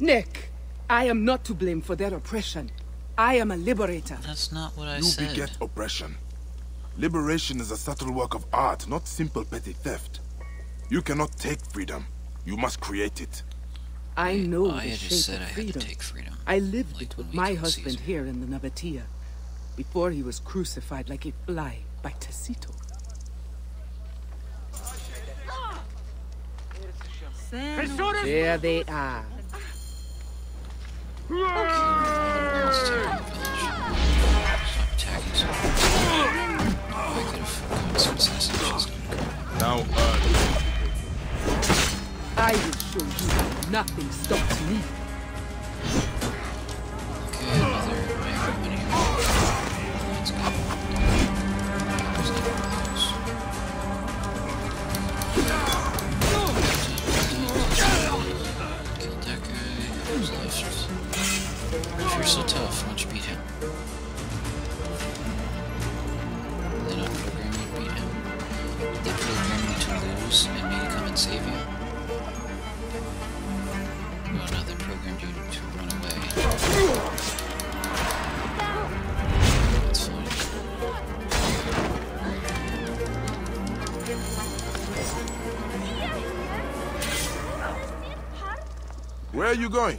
Nick, I am not to blame for their oppression. I am a liberator. That's not what I you said. beget oppression. Liberation is a subtle work of art, not simple petty theft. You cannot take freedom. You must create it. I know I the had just shape said of I had to freedom. take freedom. I lived it with my husband Caesar. here in the Nabatea, before he was crucified like a fly by Tacito. There they are. Let's take the village. Stop attacking so I could have gotten they are. Now, uh, I will show you nothing stops me. So tough, why don't you beat him? Did they not program you to beat him? They program you to lose and me to come and save you? Oh no, they programmed you to run away. That's fine. where are you going?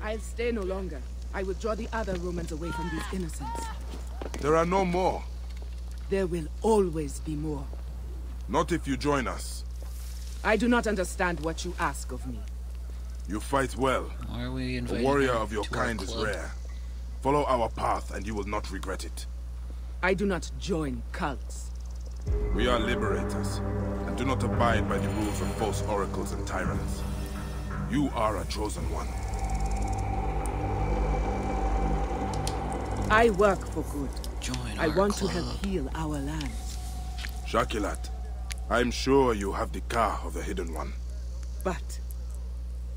I'll stay no longer. I will draw the other Romans away from these innocents. There are no more. There will always be more. Not if you join us. I do not understand what you ask of me. You fight well. Why are we A warrior of your kind is rare. Follow our path and you will not regret it. I do not join cults. We are liberators, and do not abide by the rules of false oracles and tyrants. You are a chosen one. I work for good. Join I our want to help heal our land. Shakirat, I'm sure you have the car of the Hidden One. But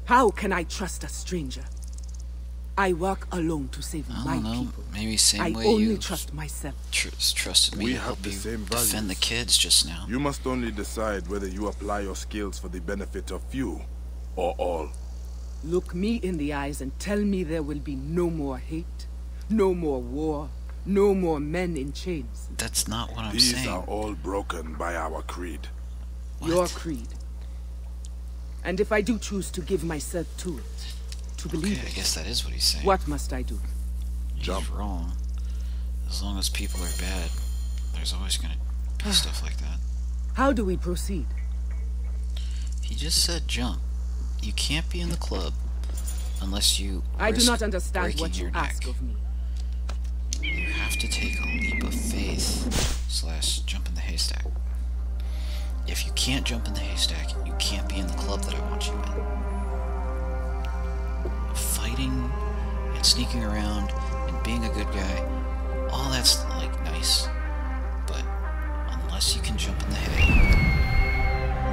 how can I trust a stranger? I work alone to save I my don't know. people. Maybe same I way only you trust myself. tr trusted me We to have help the you same defend the kids just now. You must only decide whether you apply your skills for the benefit of few or all. Look me in the eyes and tell me there will be no more hate, no more war, no more men in chains. That's not what I'm These saying. are all broken by our creed. Your creed. And if I do choose to give myself to it, to believe Okay, I guess that is what he's saying. what must I do? He's wrong. As long as people are bad, there's always gonna be stuff like that. How do we proceed? He just said jump. You can't be in the club unless you. I do not understand what you your neck. ask of me. You have to take a leap of faith slash jump in the haystack. If you can't jump in the haystack, you can't be in the club that I want you in. Fighting and sneaking around and being a good guy, all that's like nice. But unless you can jump in the hay,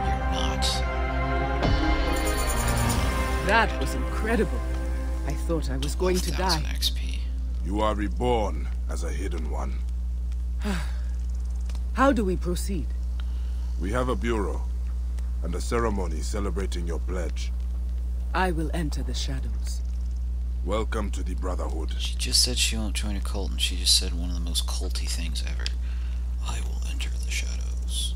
you're not. That was incredible. I thought I was going to die. XP. You are reborn as a Hidden One. How do we proceed? We have a bureau and a ceremony celebrating your pledge. I will enter the shadows. Welcome to the Brotherhood. She just said she won't join a cult, and she just said one of the most culty things ever. I will enter the shadows.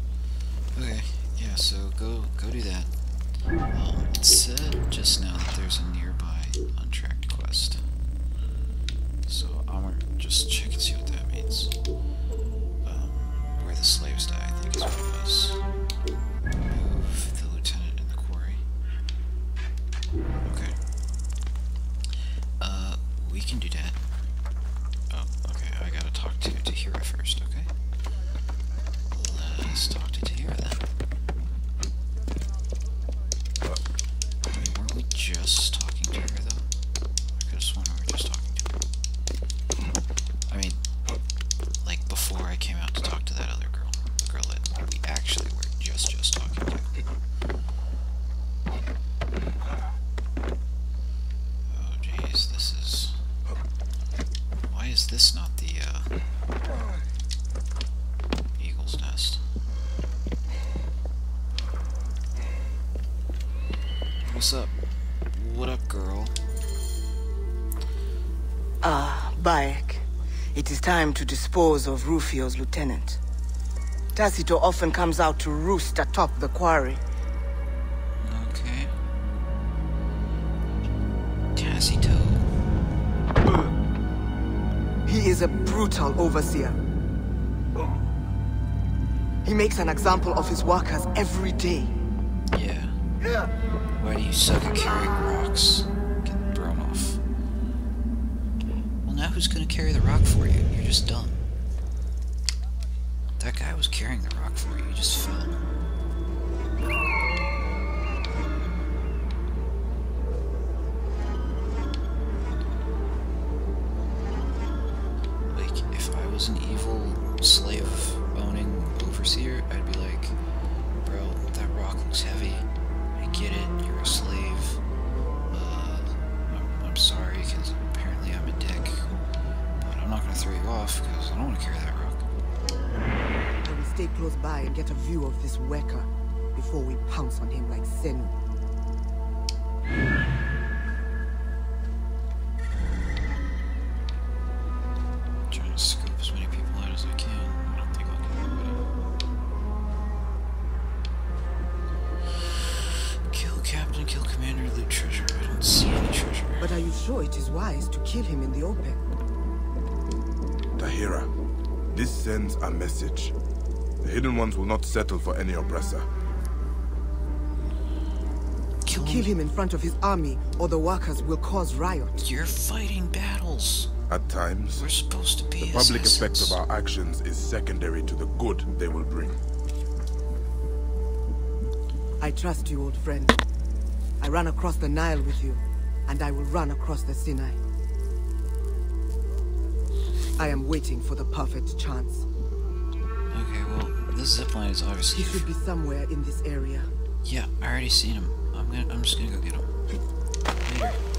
Okay, yeah, so go go do that. Um, it said just now that there's a nearby untracked quest. So I'm gonna just check and see what that means. Um, where the slaves die, I think is what it was. Move the lieutenant in the quarry. Okay. Uh, we can do that. Time to dispose of Rufio's lieutenant. Tacito often comes out to roost atop the quarry. Okay. Tacito. He is a brutal overseer. He makes an example of his workers every day. Yeah. Why do you suck at carrying rocks? Who's gonna carry the rock for you? You're just dumb. That guy was carrying the rock for you. You just fell. Any. Kill, kill him in front of his army, or the workers will cause riot. You're fighting battles. At times, We're supposed to be the public effect of our actions is secondary to the good they will bring. I trust you, old friend. I ran across the Nile with you, and I will run across the Sinai. I am waiting for the perfect chance. This zipline is obviously. He should be somewhere in this area. Yeah, I already seen him. I'm gonna. I'm just gonna go get him. Later.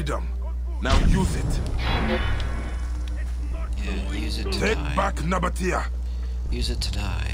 Freedom. Now use it. Yeah, use it to Take die. back Nabatea. Use it to die,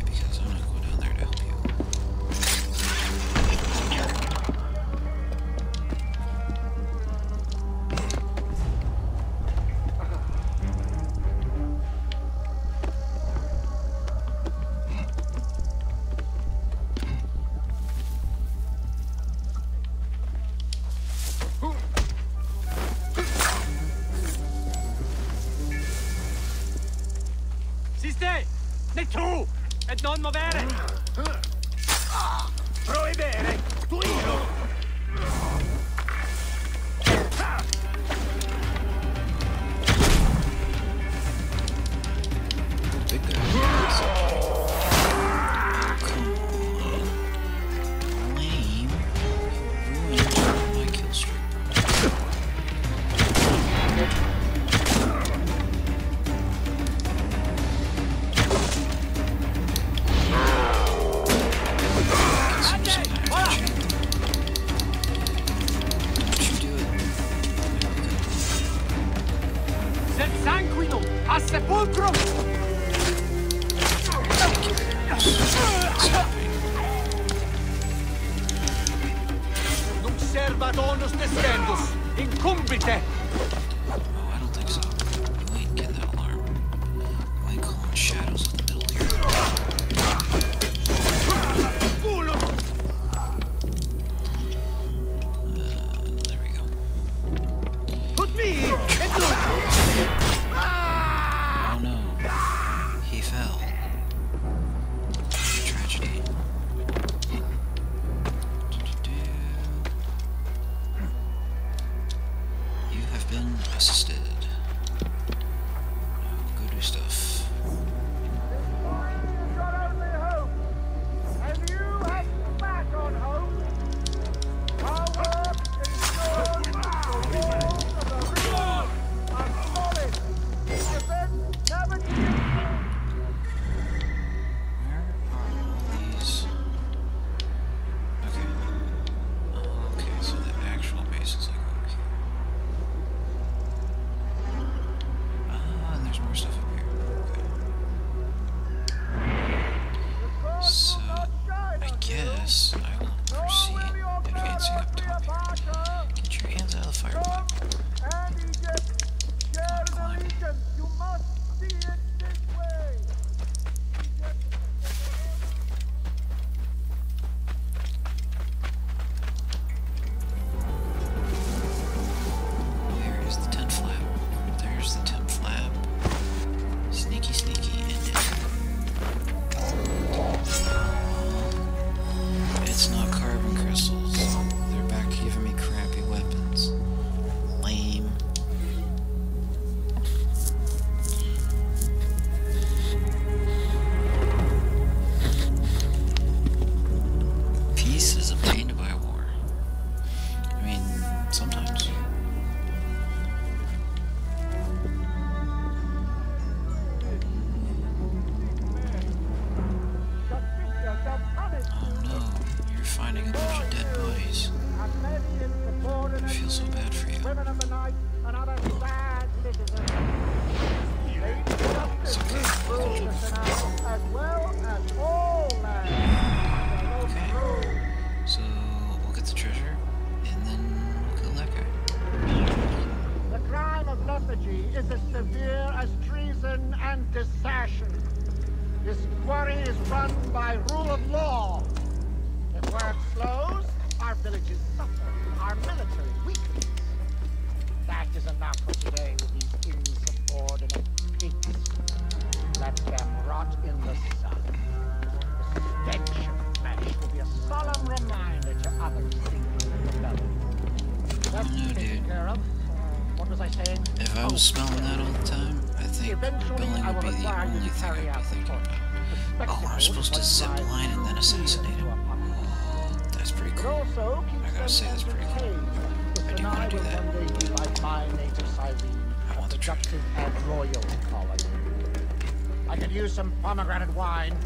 some pomegranate wine.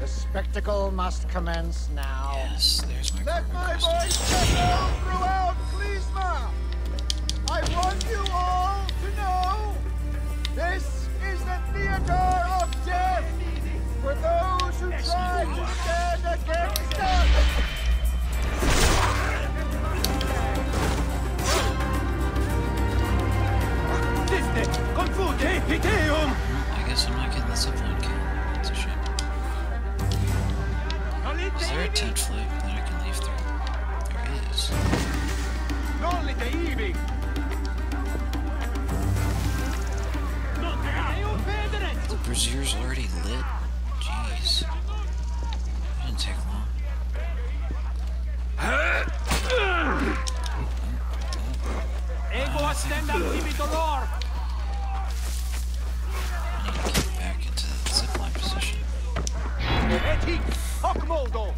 The spectacle must commence now. extend need to get back into the zipline position.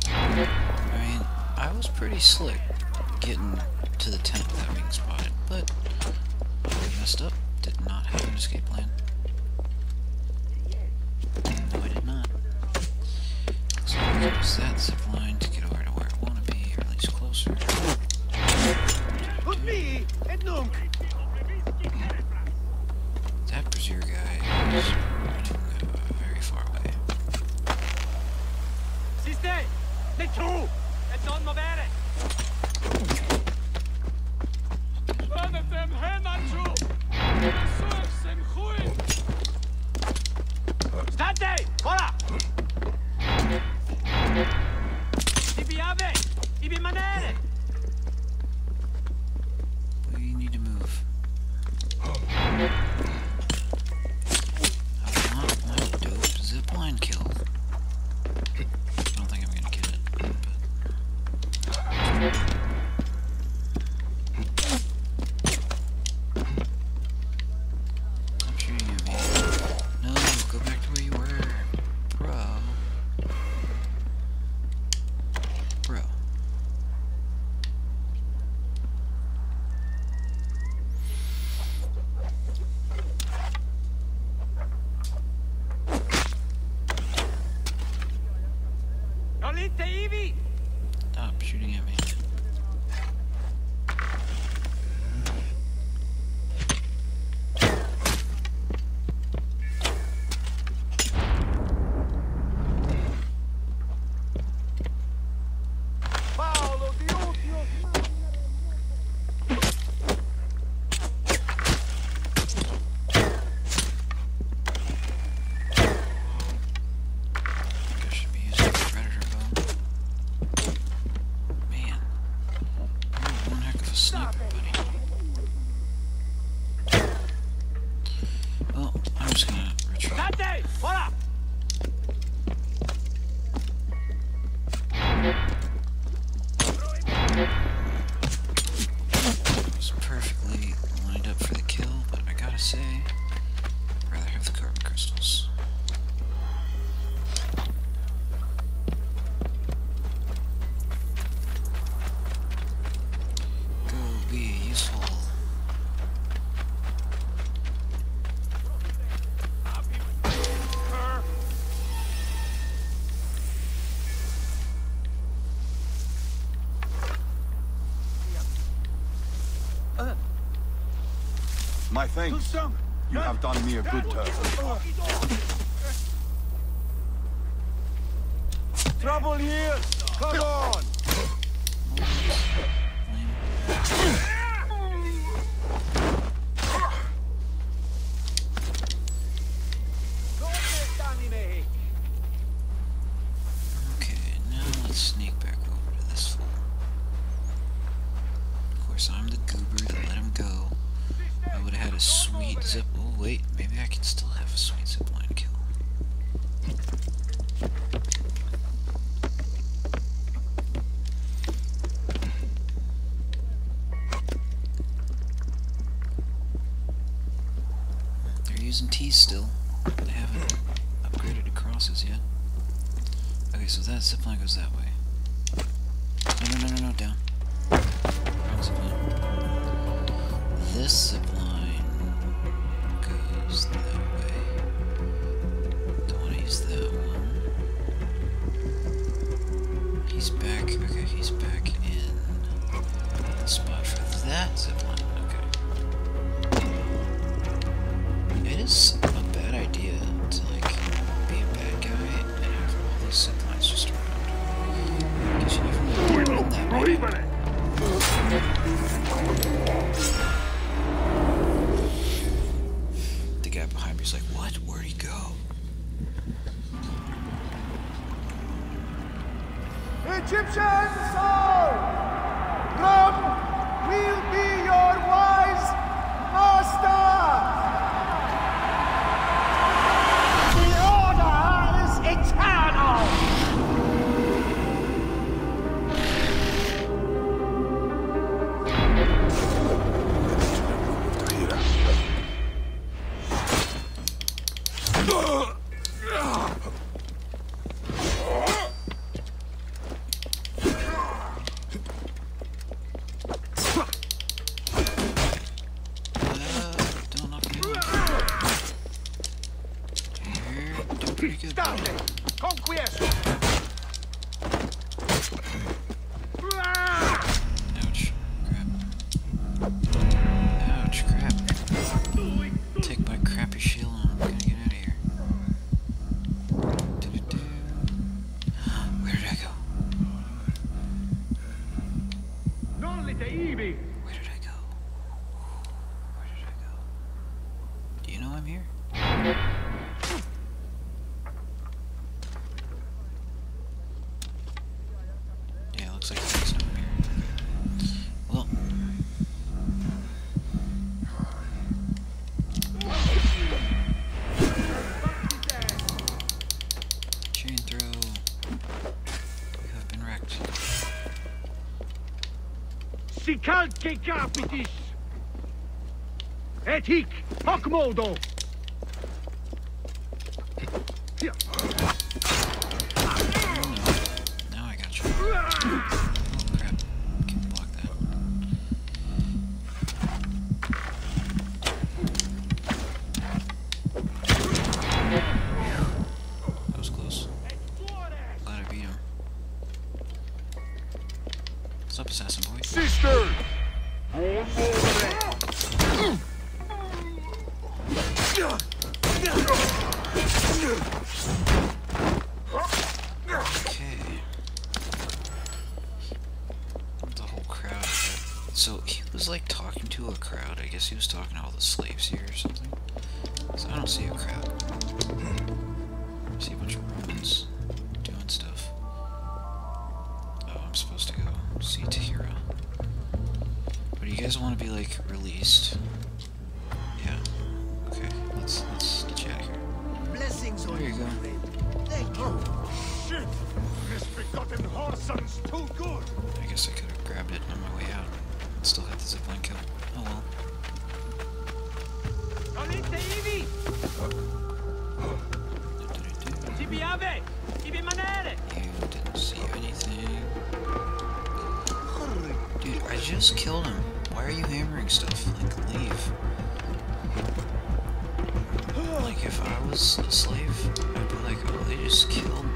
I mean, I was pretty slick getting to the tent without being spotted, but I messed up. Did not have an escape plan. No, I did not. So I'm going to use that zipline to get over to where I want to be, or at least closer. Qui. That was your guy. My thanks. You have done me a good turn. Trouble here! Come on! And T's still. They haven't upgraded to crosses yet. Okay, so that zip line goes that way. No, no, no, no, no, down. Wrong zipline. This kalt gekapit is. Et hic, hoc modo. Guys want to be like released? Yeah. Okay. Let's let's get you out of here. Blessings on There you you, go. friend. Thank you. Oh, shit! Misbegotten whoreson's too good! I guess I could have grabbed it on my way out. Still got the zipline kill. Oh well. You didn't see anything. Dude, I just killed him. Why are you hammering stuff? Like, leave. Like, if I was a slave, I'd be like, oh, they just killed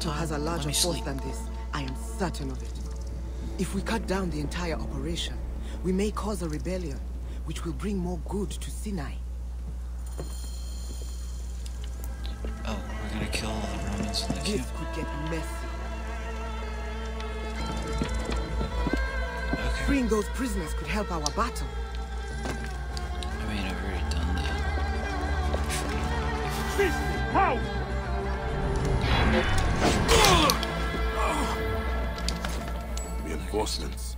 slave this whole Tacito time? has a larger force sleep. than this. I am certain of it. If we cut down the entire operation, we may cause a rebellion, which will bring more good to Sinai. Oh, we're gonna kill all the Romans in the This camp. could get messy. Okay. Freeing those prisoners could help our battle. I mean, I've already done that. How? Reinforcements.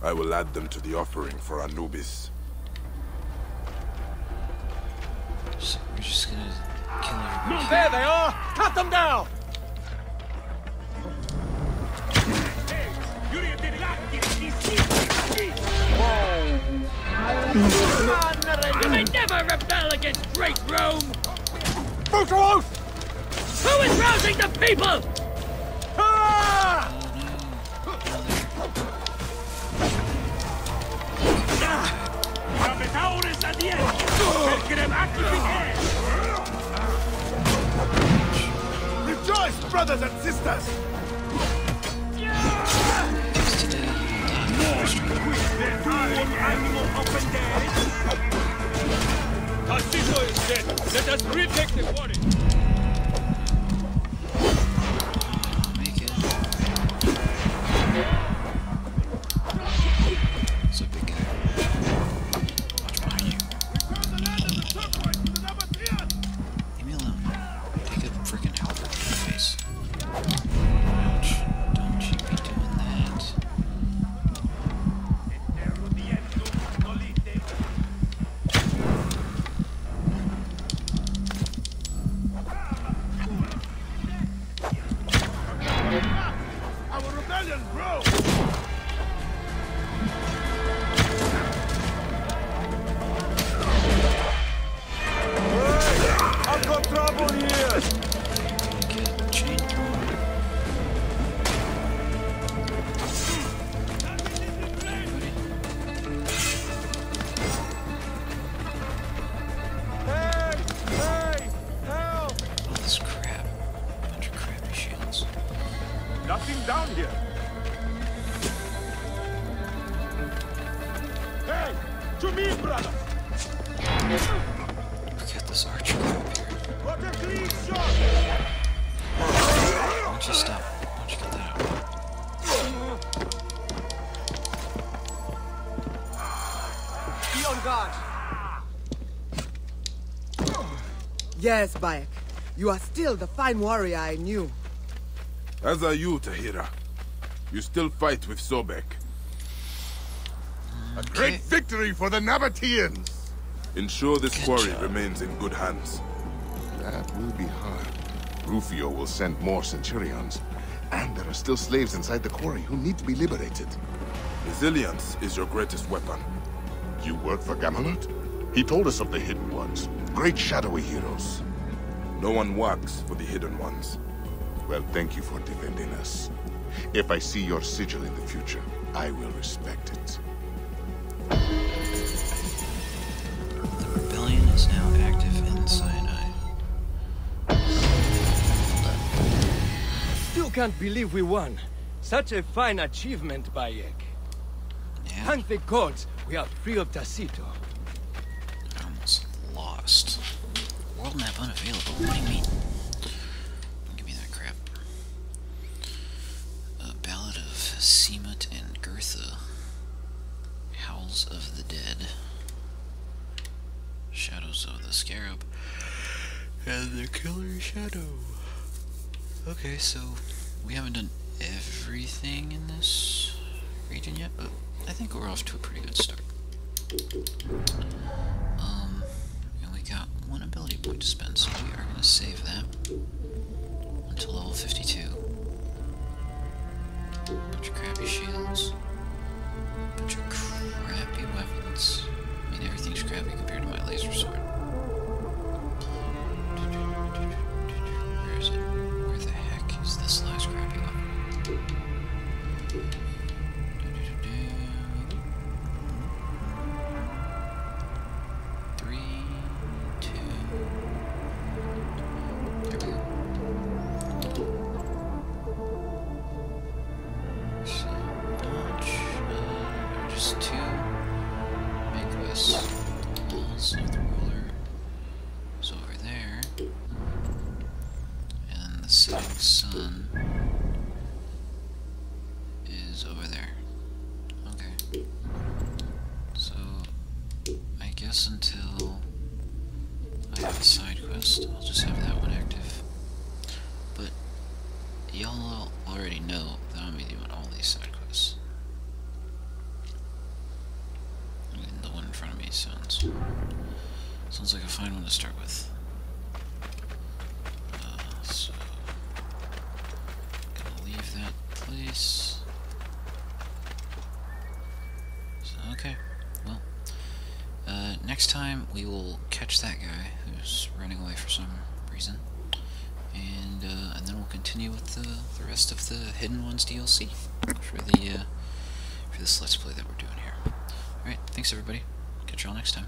I will add them to the offering for Anubis. To me, brother. Look at this archer up here. What a clean shot. Why don't you stop? Why don't you get that out? Be on guard. Yes, Bayek. You are still the fine warrior I knew. As are you, Tahira. You still fight with Sobek. A great victory for the Nabateans! Ensure this quarry remains in good hands. That will be hard. Rufio will send more Centurions. And there are still slaves inside the quarry who need to be liberated. Resilience is your greatest weapon. You work for Gamilat? He told us of the Hidden Ones. Great shadowy heroes. No one works for the Hidden Ones. Well, thank you for defending us. If I see your sigil in the future, I will respect it. Is now active in Sinai. Still can't believe we won. Such a fine achievement, Bayek. Yeah. Thank the gods we are free of Tacito. I almost lost. World map unavailable. What do you mean? Scarab. And the Killer Shadow. Okay, so we haven't done everything in this region yet, but I think we're off to a pretty good start. Um, and we got one ability point to spend, so we are going to save that until level 52. Bunch of crappy shields. Bunch of crappy weapons. I mean, everything's crappy compared to my laser sword. DLC for the uh, for this Let's Play that we're doing here. All right, thanks everybody. Catch y'all next time.